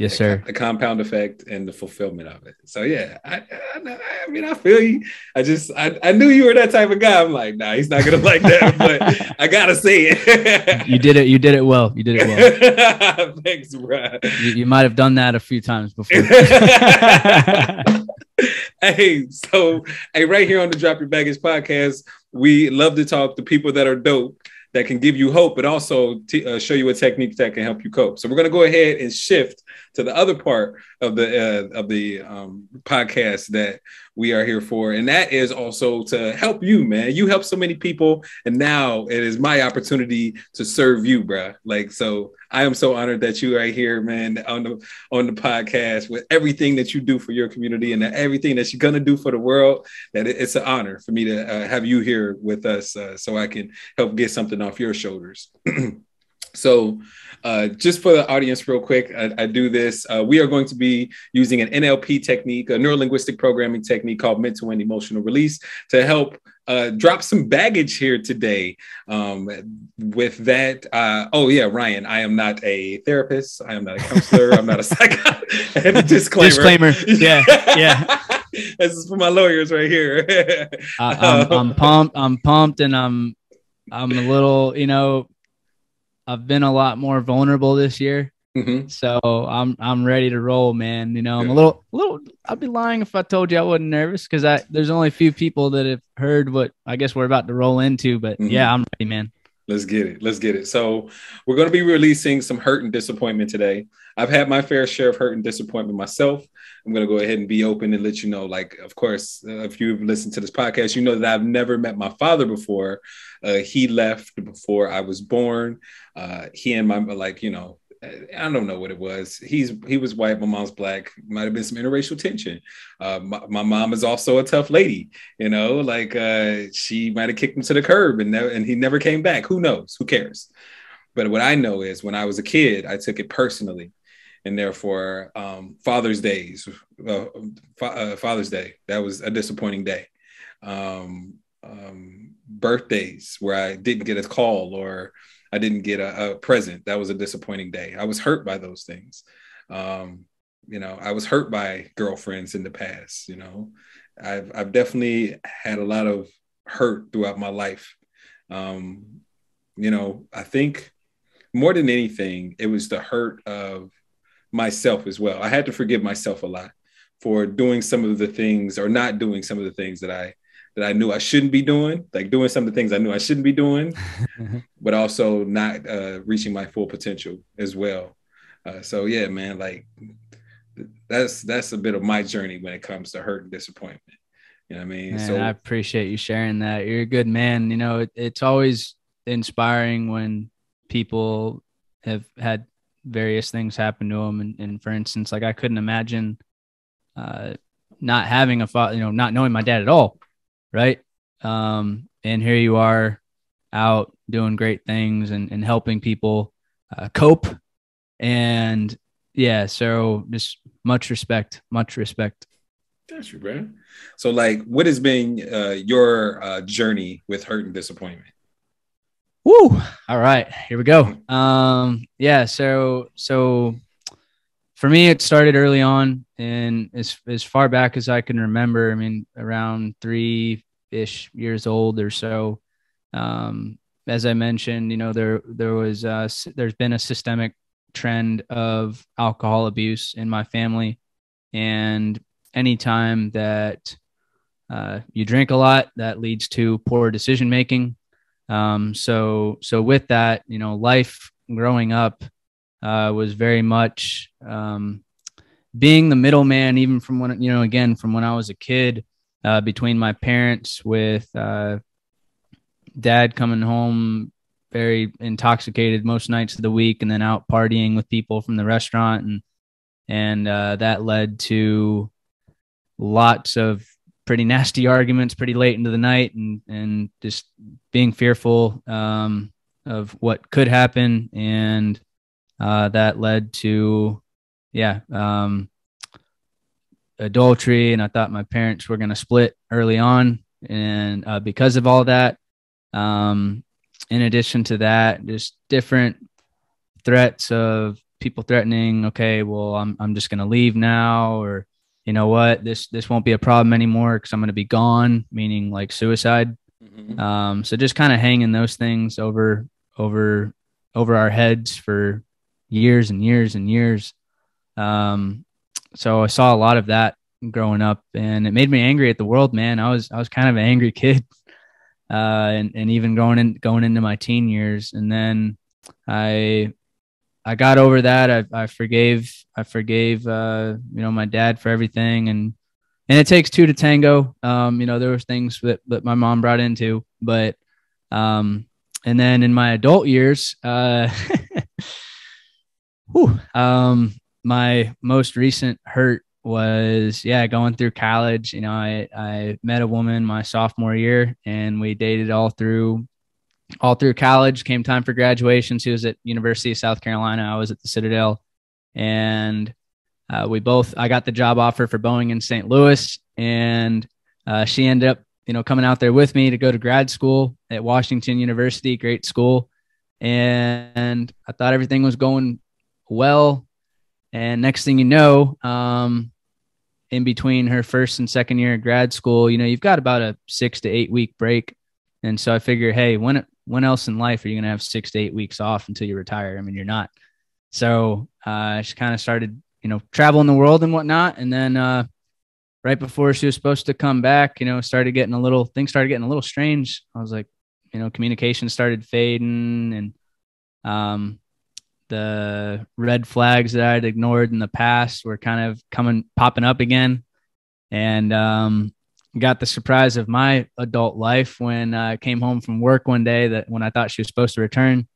Yes, the, sir. The compound effect and the fulfillment of it. So yeah, I, I, I mean, I feel you. I just, I, I knew you were that type of guy. I'm like, nah, he's not gonna like that, but I gotta say it. You did it. You did it well. You did it well. Thanks, bro. you, you might have done that a few times before. hey, so hey, right here on the Drop Your Baggage podcast, we love to talk to people that are dope that can give you hope, but also t- uh, show you a technique that can help you cope. So we're gonna go ahead and shift to the other part of the uh, of the um, podcast that we are here for, and that is also to help you, man. You help so many people, and now it is my opportunity to serve you, bruh. Like so. I am so honored that you are here, man, on the on the podcast with everything that you do for your community and everything that you're gonna do for the world. That it- it's an honor for me to uh, have you here with us, uh, so I can help get something off your shoulders. So, uh, just for the audience, real quick, I, I do this. Uh, we are going to be using an NLP technique, a neuro linguistic programming technique called mental and emotional release, to help uh, drop some baggage here today. Um, with that, uh, oh yeah, Ryan, I am not a therapist. I am not a counselor. I'm not a psychologist. I have a disclaimer. Disclaimer. Yeah, yeah. this is for my lawyers right here. I, I'm, I'm pumped. I'm pumped, and I'm I'm a little. You know, I've been a lot more vulnerable this year, Mhm. so I'm I'm ready to roll, man. You know, I'm a little a little. I'd be lying if I told you I wasn't nervous because I there's only a few people that have heard what I guess we're about to roll into. But Mhm. yeah, I'm ready, man. Let's get it. Let's get it. So, we're going to be releasing some hurt and disappointment today. I've had my fair share of hurt and disappointment myself. I'm going to go ahead and be open and let you know. Like, of course, uh, if you've listened to this podcast, you know that I've never met my father before. Uh, he left before I was born. Uh, he and my, like, you know, I don't know what it was. He's he was white. My mom's black. Might have been some interracial tension. Uh, my, my mom is also a tough lady. You know, like uh, she might have kicked him to the curb and never, and he never came back. Who knows? Who cares? But what I know is when I was a kid, I took it personally, and therefore um, Father's Days, uh, fa- uh, Father's Day, that was a disappointing day. Um, um, birthdays where I didn't get a call or I didn't get a, a present, that was a disappointing day. I was hurt by those things. Um, you know, I was hurt by girlfriends in the past. You know, I've I've definitely had a lot of hurt throughout my life. Um, you know, I think more than anything, it was the hurt of myself as well. I had to forgive myself a lot for doing some of the things or not doing some of the things that I that I knew I shouldn't be doing, like doing some of the things I knew I shouldn't be doing, but also not uh, reaching my full potential as well. Uh, so yeah, man, like that's that's a bit of my journey when it comes to hurt and disappointment. You know what I mean? Man, so I appreciate you sharing that. You're a good man. You know, it, it's always inspiring when people have had various things happen to him. And, and for instance, like I couldn't imagine uh, not having a father, you know, not knowing my dad at all. Right. Um, and here you are out doing great things and, and helping people uh, cope. And yeah, so just much respect, much respect. Got you, bro. So, like, what has been uh, your uh, journey with hurt and disappointment? Woo! All right, here we go. Um, yeah, so so for me, it started early on, and as as far back as I can remember, I mean, around three ish years old or so. Um, as I mentioned, you know, there there was uh, there's been a systemic trend of alcohol abuse in my family, and anytime that uh, you drink a lot, that leads to poor decision making. Um, so so with that, you know, life growing up uh, was very much um, being the middleman, even from when you know, again, from when I was a kid, uh, between my parents, with uh, dad coming home very intoxicated most nights of the week, and then out partying with people from the restaurant, and and uh, that led to lots of pretty nasty arguments pretty late into the night, and and just being fearful um, of what could happen, and uh, that led to yeah um, adultery, and I thought my parents were going to split early on, and uh, because of all that. Um, in addition to that, just different threats of people threatening, okay, well, I'm I'm just gonna leave now, or you know what, this this won't be a problem anymore because I'm gonna be gone, meaning like suicide. Mm-hmm. Um, so just kind of hanging those things over over over our heads for years and years and years. Um, so I saw a lot of that growing up, and it made me angry at the world, man. I was I was kind of an angry kid uh, and and even going in going into my teen years, and then I I got over that. I I forgave I forgave uh, you know my dad for everything, and and it takes two to tango. Um, you know there was things that that my mom brought into, but um, and then in my adult years, uh, whew, um, my most recent hurt was yeah going through college you know i i met a woman my sophomore year and we dated all through all through college came time for graduation. She was at university of south carolina. I was at the citadel. And uh, we both i got the job offer for boeing in st louis. And uh, she ended up you know coming out there with me to go to grad school at washington university great school. And i thought everything was going well. And next thing you know, um, in between her first and second year of grad school, you know, you've got about a six to eight week break. And so I figure, hey, when when else in life are you going to have six to eight weeks off until you retire? I mean, you're not. So uh, she kind of started, you know, traveling the world and whatnot. And then uh, right before she was supposed to come back, you know, started getting a little things started getting a little strange. I was like, you know, communication started fading and um, the red flags that I'd ignored in the past were kind of coming popping up again, and um, got the surprise of my adult life when I came home from work one day that when I thought she was supposed to return,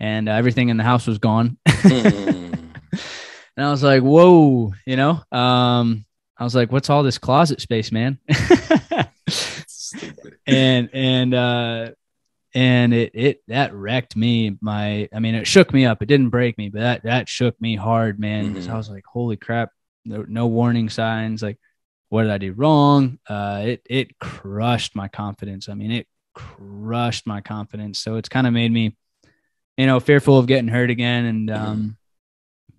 and uh, everything in the house was gone. mm. and I was like, "Whoa!" You know, um, I was like, "What's all this closet space, man?" and and uh, and it it that wrecked me my i mean it shook me up it didn't break me but that that shook me hard man mm-hmm. i was like holy crap no, no warning signs like what did i do wrong uh it it crushed my confidence i mean it crushed my confidence so it's kind of made me you know fearful of getting hurt again and mm-hmm. um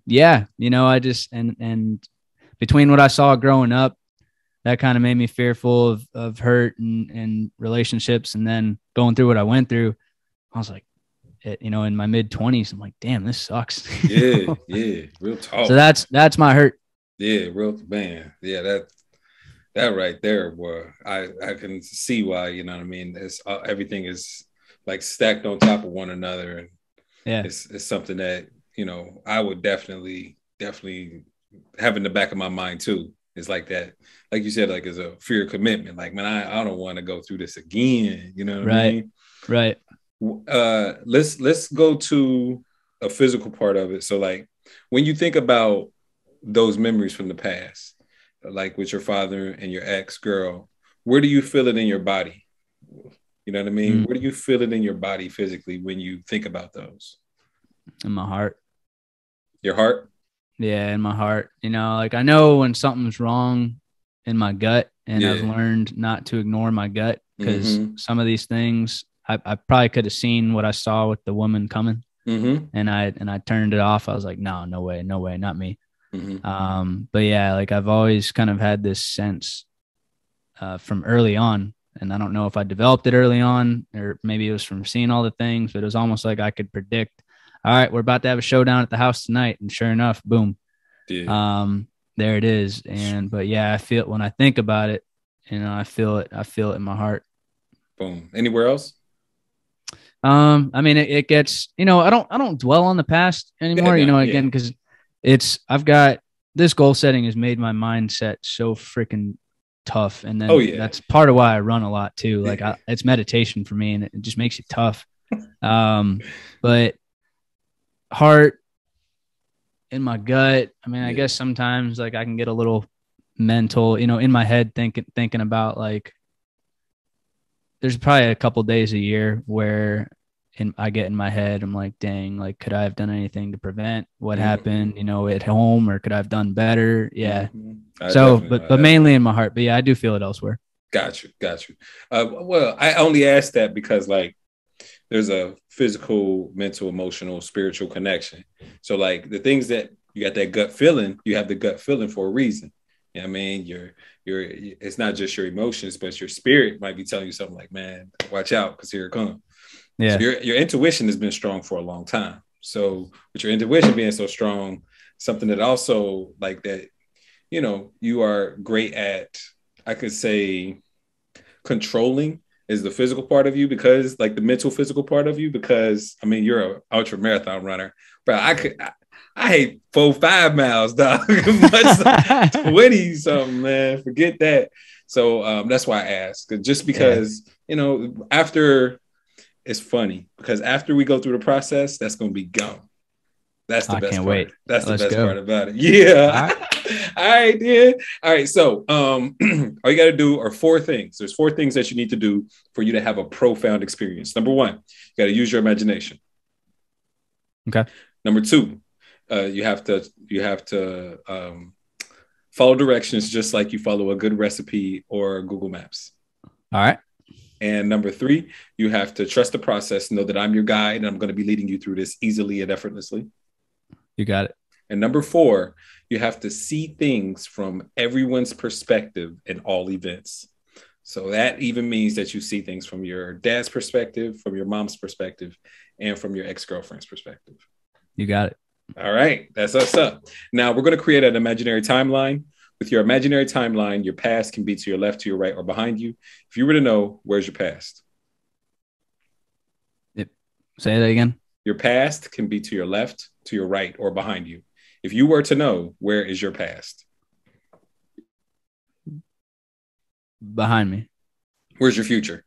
yeah you know i just and and between what i saw growing up that kind of made me fearful of, of hurt and, and relationships. And then going through what I went through, I was like, it, you know, in my mid twenties, I'm like, damn, this sucks. yeah, yeah, real talk. So that's that's my hurt. Yeah, real man. Yeah, that that right there, boy. I I can see why. You know what I mean? It's uh, everything is like stacked on top of one another, and yeah, it's it's something that you know I would definitely definitely have in the back of my mind too. It's like that, like you said, like it's a fear of commitment. Like, man, I, I don't want to go through this again. You know right. I mean? Right. Uh let's let's go to a physical part of it. So like when you think about those memories from the past, like with your father and your ex girl, where do you feel it in your body? You know what I mean? Mm. Where do you feel it in your body physically when you think about those? In my heart. Your heart? Yeah, in my heart. You know, like I know when something's wrong in my gut, and yeah. I've learned not to ignore my gut because mm-hmm. some of these things I, I, probably could have seen what I saw with the woman coming, mm-hmm. and I and I turned it off. I was like, no, no way, no way, not me. Mm-hmm. Um, but yeah, like I've always kind of had this sense uh, from early on, and I don't know if I developed it early on or maybe it was from seeing all the things, but it was almost like I could predict all right, we're about to have a showdown at the house tonight. And sure enough, boom. Yeah. Um, there it is. And but yeah, I feel when I think about it, you know, I feel it. I feel it in my heart. Boom. Anywhere else? Um, I mean, it, it gets, you know, I don't, I don't dwell on the past anymore, yeah, you know, yeah. again, because it's, I've got this goal setting has made my mindset so freaking tough. And then oh, yeah. that's part of why I run a lot too. Like I, it's meditation for me and it just makes you tough. um, but heart in my gut. I mean, I Yeah. guess sometimes like I can get a little mental, you know, in my head thinking thinking about like there's probably a couple days a year where in I get in my head, I'm like, dang, like could I have done anything to prevent what Mhm. happened, you know, at home or could I have done better? Yeah. Mhm. So but but mainly in my heart. But yeah, I do feel it elsewhere. Got you, got you. Uh, well, I only asked that because like there's a physical, mental, emotional, spiritual connection. So like the things that you got that gut feeling, you have the gut feeling for a reason. You know what I mean? Your your it's not just your emotions, but your spirit might be telling you something like, man, watch out, because here it comes. Yeah. So your your intuition has been strong for a long time. So with your intuition being so strong, something that also like that, you know, you are great at, I could say controlling is the physical part of you because like the mental physical part of you because I mean you're an ultra marathon runner, but I could I, I hate four five miles, dog. 20 something, man. Forget that. So um, that's why I asked. 'Cause Just because, you know, after it's funny because after we go through the process, that's gonna be gone. That's the I best can't part. wait. That's the Let's best go. part about it. Yeah. All right, yeah. All right. So um all you gotta do are four things. There's four things that you need to do for you to have a profound experience. Number one, you gotta use your imagination. Okay. Number two, uh, you have to you have to um, follow directions just like you follow a good recipe or Google Maps. All right. And number three, you have to trust the process, know that I'm your guide and I'm going to be leading you through this easily and effortlessly. You got it. And number four, you have to see things from everyone's perspective in all events. So that even means that you see things from your dad's perspective, from your mom's perspective, and from your ex girlfriend's perspective. You got it. All right, that's us up. Now we're going to create an imaginary timeline. With your imaginary timeline, your past can be to your left, to your right, or behind you. If you were to know, where's your past? Say that again. Your past can be to your left, to your right, or behind you. If you were to know, where is your past? Behind me, Where's your future?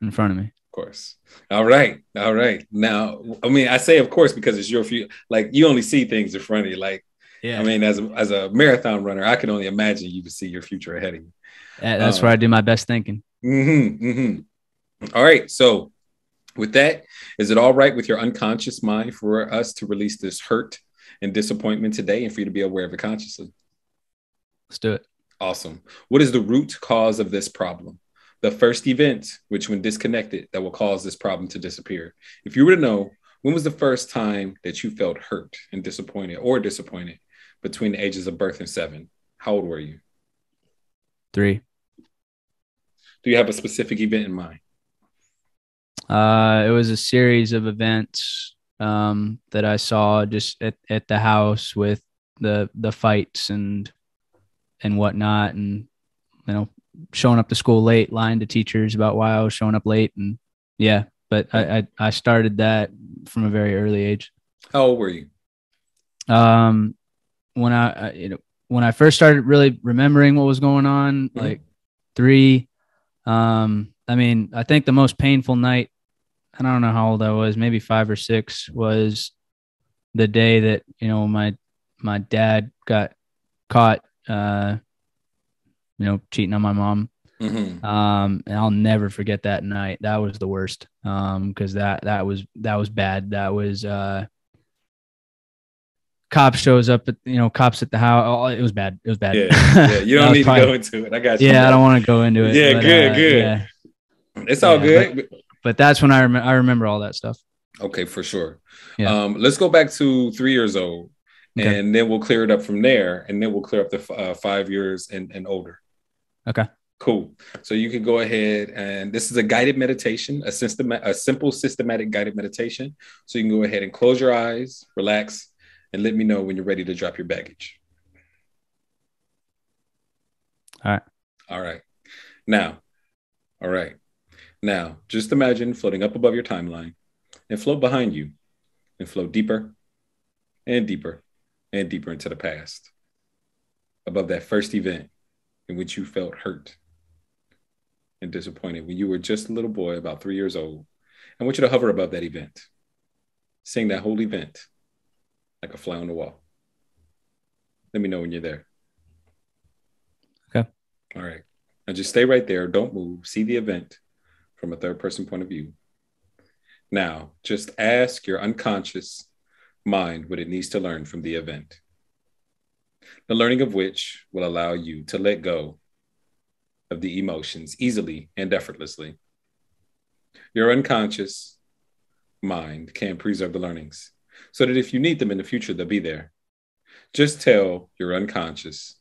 in front of me. Of course. All right. All right. Now, I mean, I say of course because it's your future. Like you only see things in front of you. Like, Yeah. I mean, as a, as a marathon runner, I can only imagine you would see your future ahead of you. that's um, where I do my best thinking. Mm-hmm, mm-hmm. All right. So, with that, is it all right with your unconscious mind for us to release this hurt and disappointment today and for you to be aware of it consciously? Let's do it. Awesome. What is the root cause of this problem? The first event, which when disconnected, that will cause this problem to disappear. If you were to know, when was the first time that you felt hurt and disappointed or disappointed between the ages of birth and seven? How old were you? Three. Do you have a specific event in mind? Uh, it was a series of events um, that I saw just at, at the house with the the fights and and whatnot, and you know, showing up to school late, lying to teachers about why I was showing up late, and yeah. But I I, I started that from a very early age. How old were you? Um, when I, I you know when I first started really remembering what was going on, Mhm. like three. Um, I mean, I think the most painful night. I don't know how old I was, maybe five or six, was the day that you know my my dad got caught, uh, you know, cheating on my mom. Mm-hmm. Um, and I'll never forget that night. That was the worst. Um, because that that was that was bad. That was uh cop shows up at you know, cops at the house. Oh, it was bad. It was bad. Yeah, yeah. You don't need probably- to go into it. I got you. Yeah, I don't want to go into it. Yeah, good, good. Yeah. It's all Yeah, good. But that's when I remember I remember all that stuff. Okay, for sure. Yeah. Um, let's go back to three years old, Okay. and then we'll clear it up from there, and then we'll clear up the f- uh, five years and, and older. Okay. Cool. So you can go ahead and this is a guided meditation, a system, a simple systematic guided meditation. So you can go ahead and close your eyes, relax, and let me know when you're ready to drop your baggage. All right. All right. Now, all right. Now, just imagine floating up above your timeline and float behind you and float deeper and deeper and deeper into the past above that first event in which you felt hurt and disappointed when you were just a little boy, about three years old, I want you to hover above that event. Sing that whole event like a fly on the wall. Let me know when you're there. Okay. All right. Now just stay right there. Don't move. See the event from a third person point of view. Now, just ask your unconscious mind what it needs to learn from the event. The learning of which will allow you to let go of the emotions easily and effortlessly. Your unconscious mind can preserve the learnings so that if you need them in the future, they'll be there. Just tell your unconscious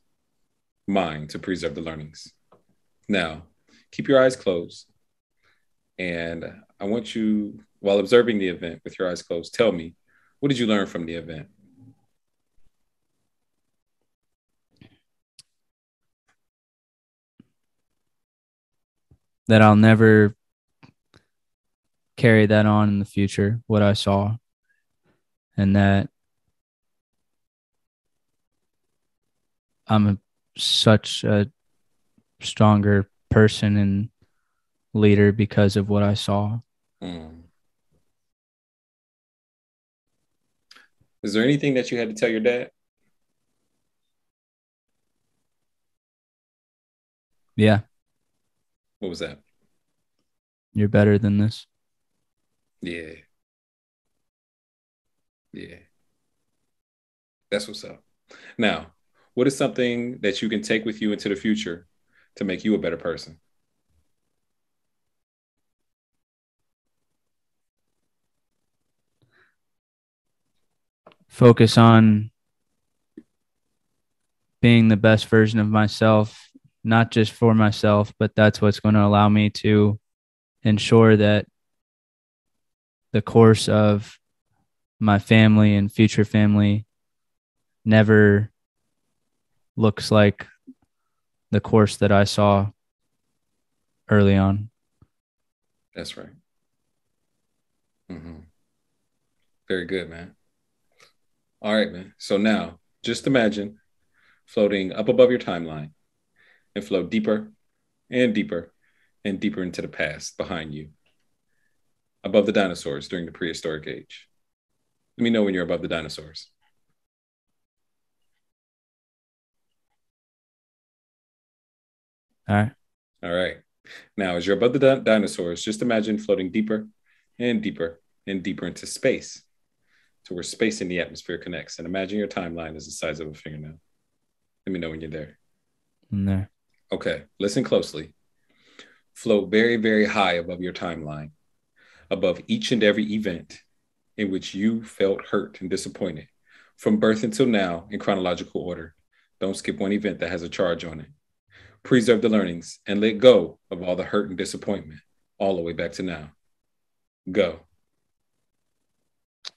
mind to preserve the learnings. Now, keep your eyes closed. And I want you, while observing the event with your eyes closed, tell me what did you learn from the event? That I'll never carry that on in the future, what I saw. And that I'm a, such a stronger person and leader because of what I saw. Mm. Is there anything that you had to tell your dad? Yeah, What was that? you're better than this. Yeah. Yeah. That's what's up. Now, what is something that you can take with you into the future to make you a better person? Focus on being the best version of myself, not just for myself, but that's what's going to allow me to ensure that the course of my family and future family never looks like the course that I saw early on. That's right. hmm Very good, man. All right, man. So now just imagine floating up above your timeline and flow deeper and deeper and deeper into the past behind you, above the dinosaurs during the prehistoric age. Let me know when you're above the dinosaurs. All right. All right. Now, as you're above the di- dinosaurs, just imagine floating deeper and deeper and deeper into space to where space and the atmosphere connects. And imagine your timeline is the size of a fingernail. Let me know when you're there. There. Okay, listen closely. Float very, very high above your timeline, above each and every event in which you felt hurt and disappointed from birth until now in chronological order. Don't skip one event that has a charge on it. Preserve the learnings and let go of all the hurt and disappointment all the way back to now. Go.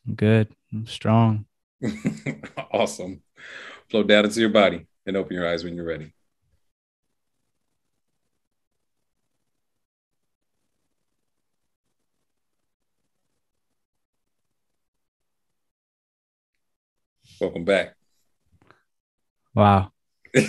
I'm good. I'm strong. awesome. Flow down into your body and open your eyes when you're ready. Welcome back. Wow. that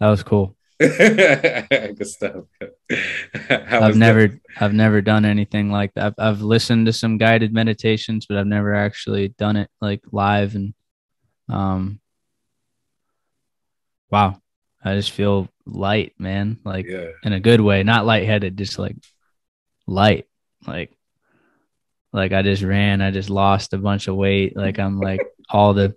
was cool. Good stuff. I've never that? I've never done anything like that. I've, I've listened to some guided meditations, but I've never actually done it like live and um wow. I just feel light, man. Like Yeah. in a good way, not lightheaded, just like light. Like like I just ran, I just lost a bunch of weight. Like I'm like all the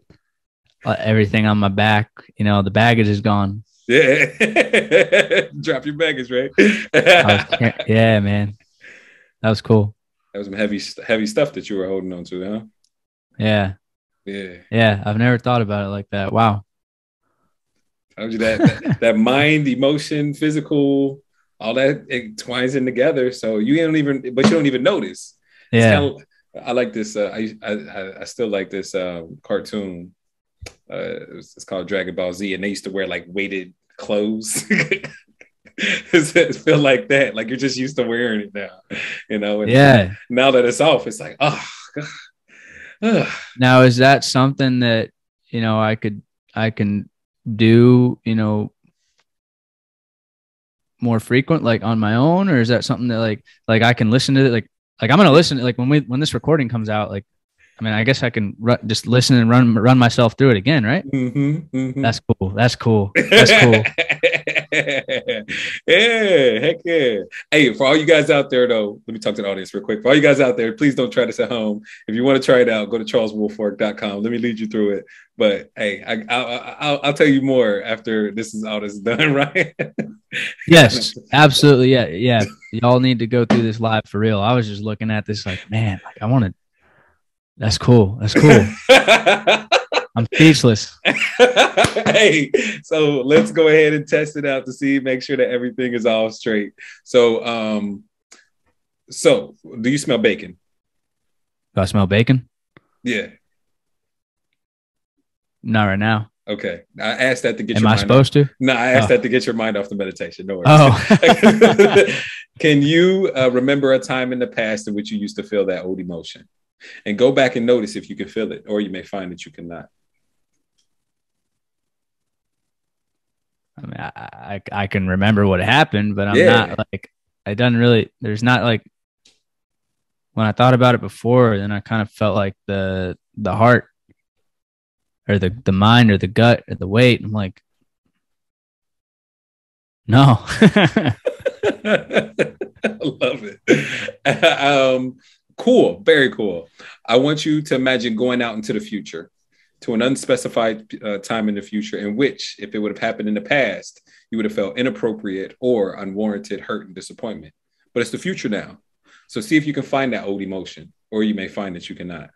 uh, everything on my back, you know, the baggage is gone. Yeah. Drop your baggage, right? Was, yeah, man. That was cool. That was some heavy, heavy stuff that you were holding on to, huh? Yeah. Yeah. Yeah. I've never thought about it like that. Wow. Told you that, that that mind, emotion, physical, all that it twines in together. So you don't even, but you don't even notice. Yeah. kinda- I like this. Uh, I, I I still like this um, cartoon. Uh, it's, it's called Dragon Ball Z, and they used to wear like weighted clothes. It feel like that, like you're just used to wearing it now, you know. And Yeah. Now that it's off, it's like, oh, God. Now, is that something that, you know, I could, I can do, you know, more frequent, like on my own, or is that something that like like I can listen to it? Like like I'm gonna listen like when we when this recording comes out, like I mean, I guess I can ru- just listen and run run myself through it again, right? Mm-hmm, mm-hmm. That's cool. That's cool. That's cool. yeah, heck yeah. Hey, for all you guys out there, though, let me talk to the audience real quick. For all you guys out there, please don't try this at home. If you want to try it out, go to charleswoolfork.com. Let me lead you through it. But hey, I, will I'll tell you more after this is all this is done, right? yes, absolutely. Yeah, yeah. Y'all need to go through this live for real. I was just looking at this like, man, like I want to that's cool. That's cool. I'm speechless. hey, so let's go ahead and test it out to see, make sure that everything is all straight. So, um, so do you smell bacon? Do I smell bacon? Yeah. Not right now. Okay. I asked that to get Am I supposed off. to? No, I asked Oh. that to get your mind off the meditation. No worries. Oh. Can you uh, remember a time in the past in which you used to feel that old emotion? And go back and notice if you can feel it, or you may find that you cannot. I mean, I, I I can remember what happened, but I'm Yeah. not like I doesn't really. There's not like when I thought about it before, then I kind of felt like the the heart or the the mind or the gut or the weight. I'm like, no. I love it. um, cool, very cool. I want you to imagine going out into the future to an unspecified uh, time in the future in which, if it would have happened in the past, you would have felt inappropriate or unwarranted hurt and disappointment. But it's the future now. So see if you can find that old emotion, or you may find that you cannot.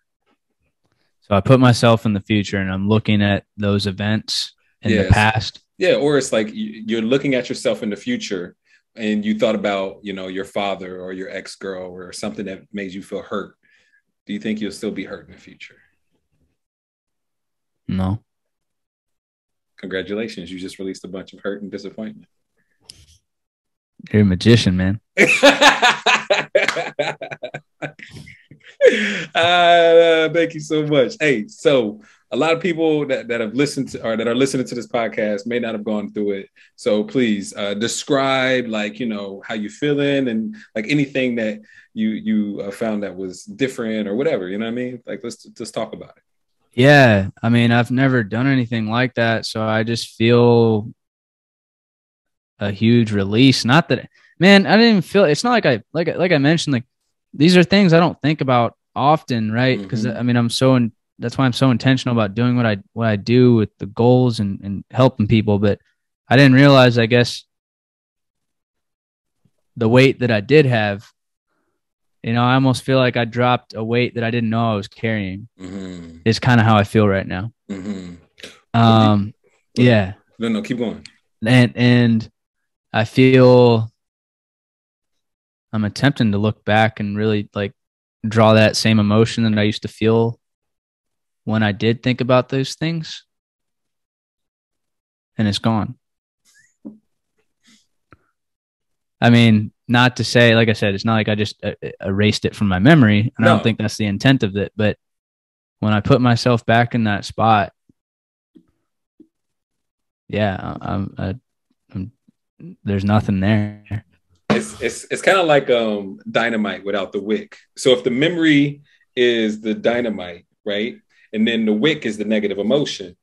so I put myself in the future, and I'm looking at those events in Yes. the past. Yeah, or it's like you- you're looking at yourself in the future and you thought about, you know, your father or your ex-girl or something that made you feel hurt. Do you think you'll still be hurt in the future? No. Congratulations, you just released a bunch of hurt and disappointment. You're a magician, man. uh, thank you so much. Hey, so a lot of people that, that have listened to or that are listening to this podcast may not have gone through it. So please uh, describe like you know how you feeling and like anything that you you uh, found that was different or whatever. You know what I mean? Like let's just talk about it. Yeah, I mean, I've never done anything like that, so I just feel a huge release. Not that, man, I didn't even feel. It's not like I like like I mentioned. Like these are things I don't think about often, right? Because Mhm. I mean, I'm so in, that's why I'm so intentional about doing what I what I do with the goals and and helping people. But I didn't realize, I guess, the weight that I did have. You know, I almost feel like I dropped a weight that I didn't know I was carrying. Mm-hmm. Is kind of how I feel right now. Mm-hmm. Um, yeah, No, no, keep going. and and I feel I'm attempting to look back and really like draw that same emotion that I used to feel when I did think about those things, and it's gone. I mean, not to say, like I said, it's not like I just uh, uh, erased it from my memory, and I don't think that's the intent of it. But when I put myself back in that spot, yeah, I'm, I, I'm there's nothing there. it's it's it's kind of like um dynamite without the wick. So if the memory is the dynamite, right, and then the wick is the negative emotion.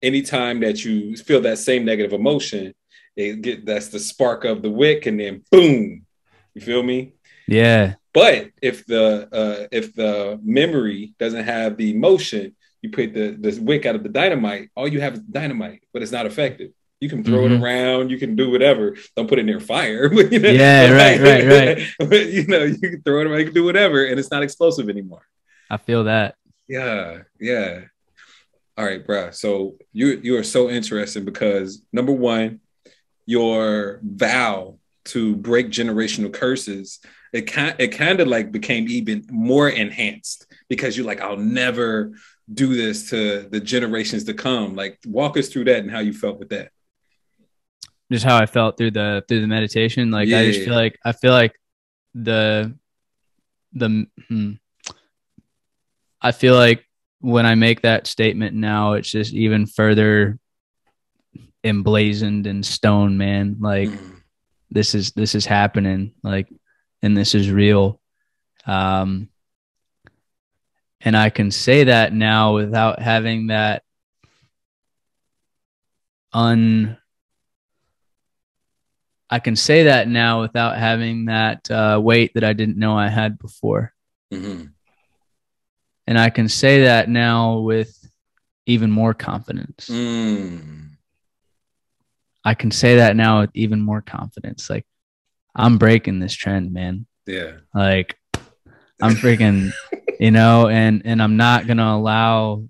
Anytime that you feel that same negative emotion, it get that's the spark of the wick, and then boom, you feel me? Yeah, But if the uh, if the memory doesn't have the emotion, you put the the wick out of the dynamite. All you have is dynamite, but it's not effective. You can throw Mhm. it around. You can do whatever. Don't put it near fire. you know, Yeah, right, right, right. but, you know, you can throw it around. You can do whatever, and it's not explosive anymore. I feel that. Yeah, yeah. All right, bruh. So you you are so interesting because number one, your vow to break generational curses, it kind it kind of like became even more enhanced because you're like, I'll never do this to the generations to come. Like, walk us through that and how you felt with that. Just how I felt through the through the meditation. Like I just feel like I feel like the the hmm, I feel like when I make that statement now, it's just even further emblazoned in stone, man. Like Mm, this is this is happening. Like and this is real. Um and i can say that now without having that un i can say that now without having that uh, weight that i didn't know i had before. Hmm and i can say that now with even more confidence. Mm. I can say that now with even more confidence. Like i'm breaking this trend man. Yeah. like i'm freaking you know and and i'm not gonna allow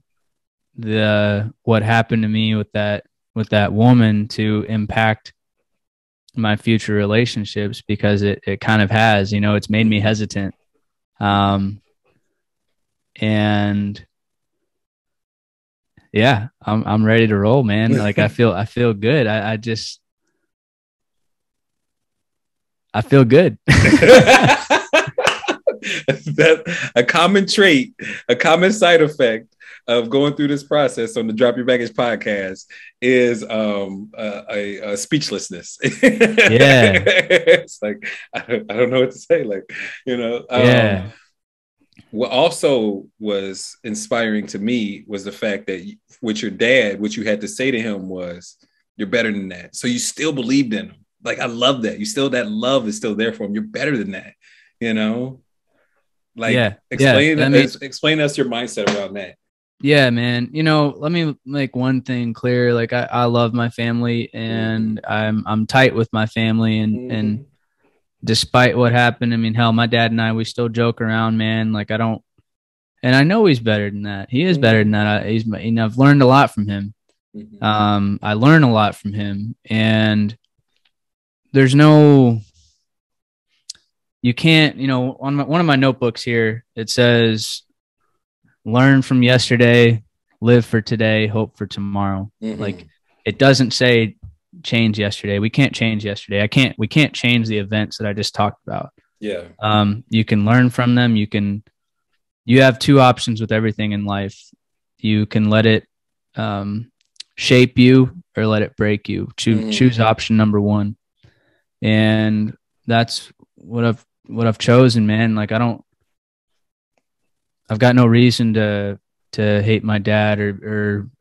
the what happened to me with that with that woman to impact my future relationships because it it kind of has you know it's made me hesitant. Um and yeah i'm i'm ready to roll man like i feel i feel good i, I just i feel good that a common trait, a common side effect of going through this process on the Drop Your Baggage podcast is um uh, a, a speechlessness. Yeah. it's like I don't, I don't know what to say. Like you know, um, Yeah. What also was inspiring to me was the fact that with your dad, what you had to say to him was, "You're better than that." So you still believed in him. Like I love that. You still that love is still there for him. You're better than that. You know. Like Yeah, yeah. explain I mean- explain us your mindset around that. Yeah, man. You know, let me make one thing clear. Like I, I love my family and mm-hmm. I'm I'm tight with my family and and mm-hmm. Despite what happened, I mean, hell, my dad and I we still joke around, man. Like I don't and I know he's better than that. He is better than that. I, he's you know, I've learned a lot from him. Mhm. Um I learn a lot from him and there's no you can't, you know, on my, one of my notebooks here it says learn from yesterday, live for today, hope for tomorrow. Mhm. Like it doesn't say change yesterday. We can't change yesterday. I can't we can't change the events that I just talked about. yeah, Um you can learn from them. You can you have two options with everything in life. You can let it um shape you or let it break you. Choose Mhm. choose option number 1. And that's what I've what I've chosen, man. Like I don't I've got no reason to to hate my dad or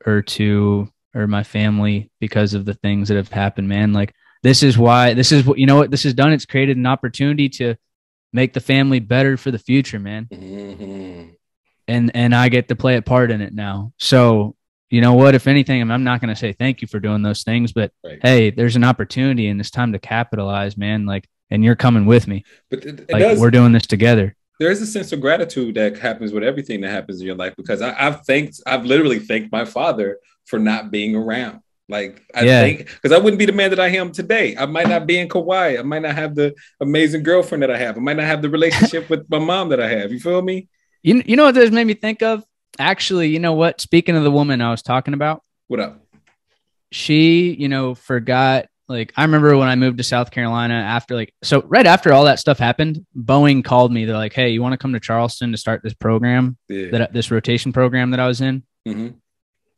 or or to or my family because of the things that have happened, man. Like this is why this is what you know what this has done. It's created an opportunity to make the family better for the future, man. Mhm. And and I get to play a part in it now. So you know what? If anything, I'm not going to say thank you for doing those things, but Right. hey, there's an opportunity and it's time to capitalize, man. Like, and you're coming with me. But it, it Like, does. we're doing this together. there is a sense of gratitude that happens with everything that happens in your life because I, I've thanked, I've literally thanked my father for not being around. Like I Yeah. think because I wouldn't be the man that I am today. I might not be in Kauai. I might not have the amazing girlfriend that I have. I might not have the relationship with my mom that I have. You feel me? You, you know what this made me think of? Actually, you know what? Speaking of the woman I was talking about, What up? she, you know, forgot. Like, I remember when I moved to South Carolina after, like, so right after all that stuff happened, Boeing called me. They're like, hey, you want to come to Charleston to start this program, Yeah. that this rotation program that I was in? Mhm.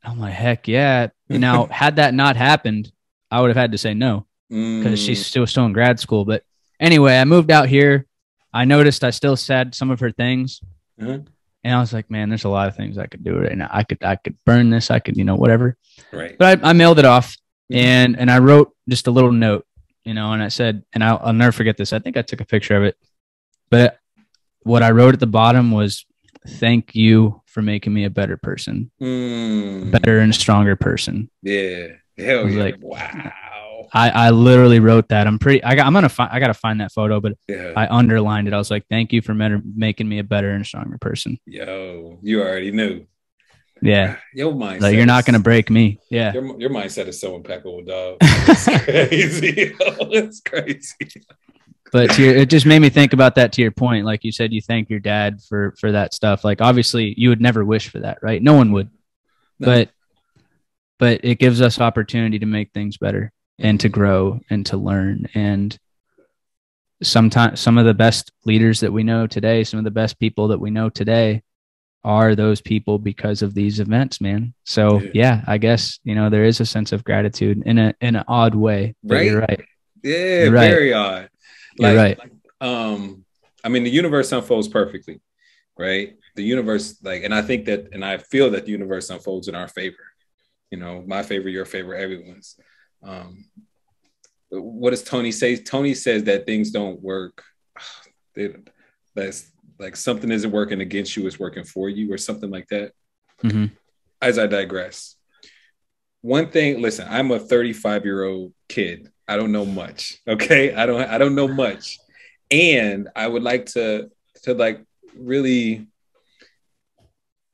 I'm like, heck yeah. Now, had that not happened, I would have had to say no. because Mm. she's still still in grad school. But anyway, I moved out here. I noticed I still said some of her things, Mhm. and I was like, man, there's a lot of things I could do right now. I could I could burn this. I could you know whatever. right. But I, I mailed it off, Mhm. and and I wrote just a little note, you know, and I said, and I'll, I'll never forget this. I think I took a picture of it, but what I wrote at the bottom was, "Thank you for making me a better person, Mm. better and stronger person." Yeah. Hell I was yeah. like- wow. I, I literally wrote that. I'm pretty. I got. I'm gonna find. I gotta find that photo, but Yeah. I underlined it. I was like, "Thank you for better, making me a better and stronger person." Yo, you already knew. Yeah, Your mindset. like you're not gonna break me. Yeah, Your, your mindset is so impeccable, dog. It's crazy. it's crazy. But to your, it just made me think about that. To your point, like you said, you thank your dad for for that stuff. Like obviously, you would never wish for that, right? No one would. No. But but it gives us opportunity to make things better and to grow and to learn and sometimes some of the best leaders that we know today some of the best people that we know today are those people because of these events man so Yeah. yeah i guess you know there is a sense of gratitude in a in an odd way but you're right Yeah, You're right. very odd. You're right. Um, I mean, the universe unfolds perfectly, right? The universe, like, and I think that, and I feel that the universe unfolds in our favor. You know, my favor, your favor, everyone's. Um, what does Tony say? Tony says that things don't work. They, that's like something isn't working against you, it's working for you, or something like that. hmm As I digress, one thing. Listen, I'm a 35 year old kid. I don't know much. Okay, I don't. I don't know much, and I would like to to like really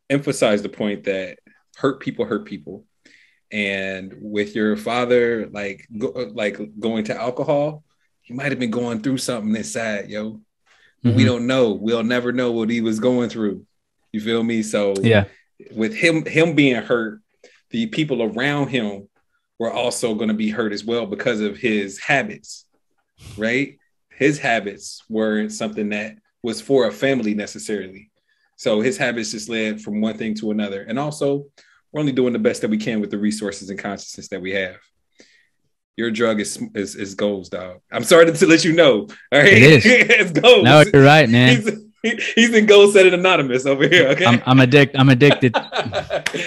emphasize the point that hurt people hurt people and with your father like go, like going to alcohol he might have been going through something inside yo we Mhm. don't know we'll never know what he was going through you feel me so Yeah. with him him being hurt the people around him were also going to be hurt as well because of his habits right his habits weren't something that was for a family necessarily so his habits just led from one thing to another and also we're only doing the best that we can with the resources and consciousness that we have your drug is is, is goals dog i'm sorry to, let you know all right It is. it's goals No, you're right, man. he's, he's in goal setting anonymous over here okay I'm, I'm addicted. I'm addicted.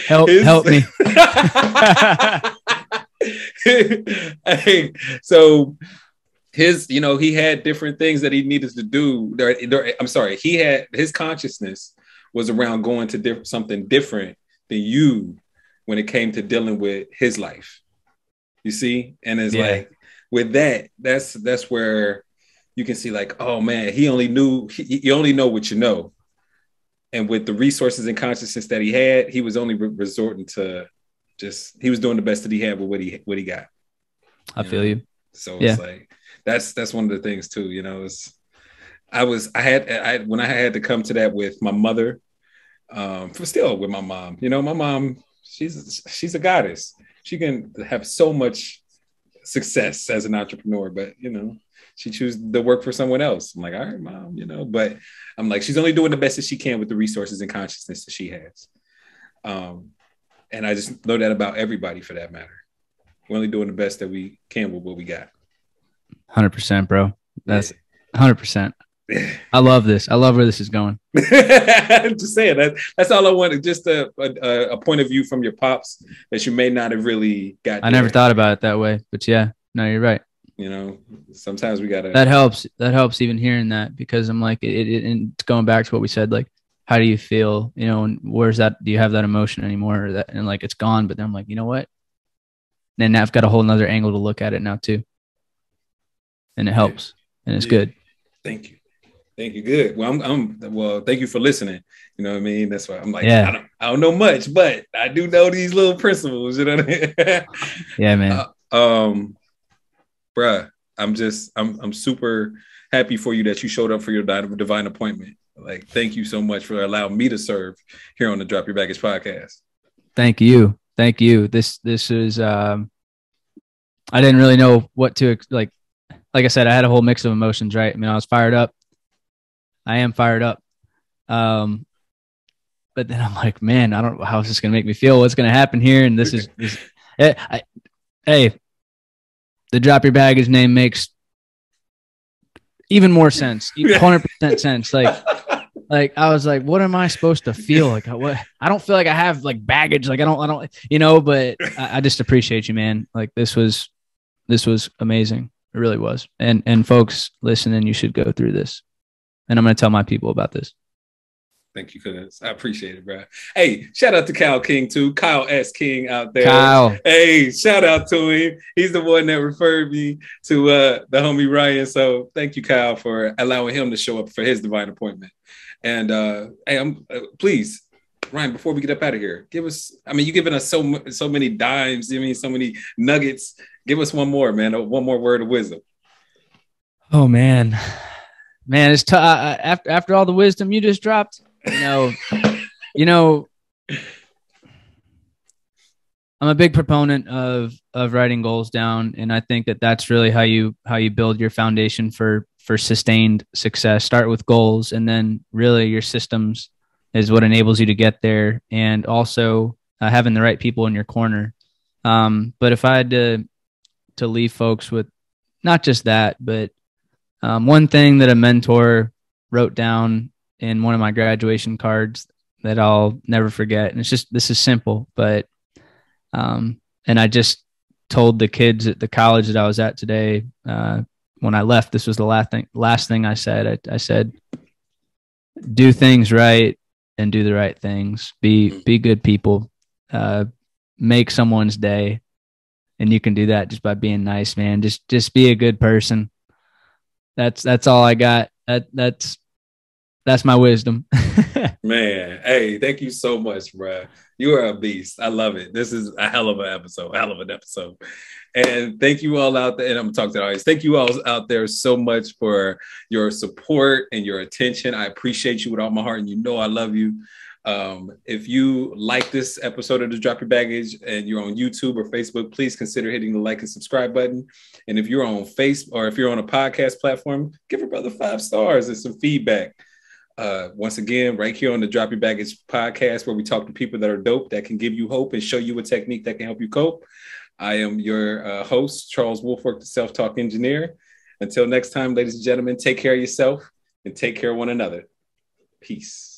Help, His- help me. hey, so his, you know, he had different things that he needed to do. There, there- I'm sorry, he had his consciousness was around going to diff- something different than you when it came to dealing with his life. You see, and it's Yeah. like with that, that's that's where you can see like, oh man, he only knew he, you only know what you know. And with the resources and consciousness that he had, he was only re- resorting to just he was doing the best that he had with what he what he got. I feel you. So Yeah. it's like that's that's one of the things too. You know, it's I was I had I when I had to come to that with my mother, um, for still with my mom. You know, my mom she's she's a goddess. She can have so much success as an entrepreneur, but you know, she chooses to work for someone else. I'm like, all right, mom, you know, but I'm like, she's only doing the best that she can with the resources and consciousness that she has. Um, and I just know that about everybody for that matter. We're only doing the best that we can with what we got. Hundred percent, bro. That's hundred percent. I love this. I love where this is going. I'm just saying that that's all I wanted. Just a, a a point of view from your pops that you may not have really got. I never thought about it that way, but yeah, no, you're right. You know, sometimes we gotta. That helps. That helps even hearing that because I'm like, it, it, and it's going back to what we said, like, how do you feel? You know, and where's that? Do you have that emotion anymore? Or that, and like, it's gone. But then I'm like, you know what? Then I've got a whole nother angle to look at it now too, and it helps, and it's good. Thank you. Thank you. Good. Well, I'm, I'm. Well, thank you for listening. You know what I mean? That's why I'm like, Yeah. I, don't, I don't know much, but I do know these little principles. You know what I mean? Yeah, man. Uh, um, bruh, I'm just, I'm, I'm super happy for you that you showed up for your divine appointment. Like, thank you so much for allowing me to serve here on the Drop Your Baggage podcast. Thank you. Thank you. This this is um I didn't really know what to like like I said I had a whole mix of emotions, right? I mean, I was fired up. I am fired up. Um but then I'm like, man, I don't know how is this going to make me feel? What's going to happen here? And this is this, eh, I, hey, the drop your baggage name makes even more sense. 100% sense. Like like I was like, what am I supposed to feel like? What I don't feel like I have like baggage. Like I don't, I don't, you know. But I, I just appreciate you, man. Like this was, this was amazing. It really was. And and folks listening, you should go through this. And I'm gonna tell my people about this. Thank you for this. I appreciate it, bro. Hey, shout out to Kyle King too. Kyle S. King out there. Kyle, Hey, shout out to him. He's the one that referred me to uh, the homie Ryan. So thank you, Kyle, for allowing him to show up for his divine appointment. And uh, hey, I'm uh, please, Ryan, before we get up out of here, give us. I mean, you've given us so so many dimes. I mean, so many nuggets. Give us one more, man. uh, One more word of wisdom. oh man, man, it's tough. After after all the wisdom you just dropped, you know, you know, I'm a big proponent of of writing goals down, and I think that that's really how you how you build your foundation for for sustained success. Start with goals, and then really your systems is what enables you to get there, and also uh, having the right people in your corner. Um, but if I had to to leave folks with not just that, but um, one thing that a mentor wrote down in one of my graduation cards that I'll never forget, and it's just this is simple, but um, and I just told the kids at the college that I was at today uh, when I left. This was the last thing. Last thing I said. I, I said, "Do things right and do the right things. Be be good people. Uh, make someone's day, and you can do that just by being nice, man. Just just be a good person. That's that's all I got. That that's that's my wisdom. man, hey, thank you so much, bro. You are a beast. I love it. This is a hell of an episode. Hell of an episode. And thank you all out there. And I'm talking to the audience. Thank you all out there so much for your support and your attention. I appreciate you with all my heart, and you know I love you. Um, if you like this episode of the Drop Your Baggage and you're on YouTube or Facebook, please consider hitting the like and subscribe button. And if you're on Facebook or if you're on a podcast platform, give a brother five stars and some feedback. Uh, once again, right here on the Drop Your Baggage podcast, where we talk to people that are dope, that can give you hope and show you a technique that can help you cope. I am your uh, host, Charles Woolfork, the self talk engineer. Until next time, ladies and gentlemen, take care of yourself and take care of one another. Peace.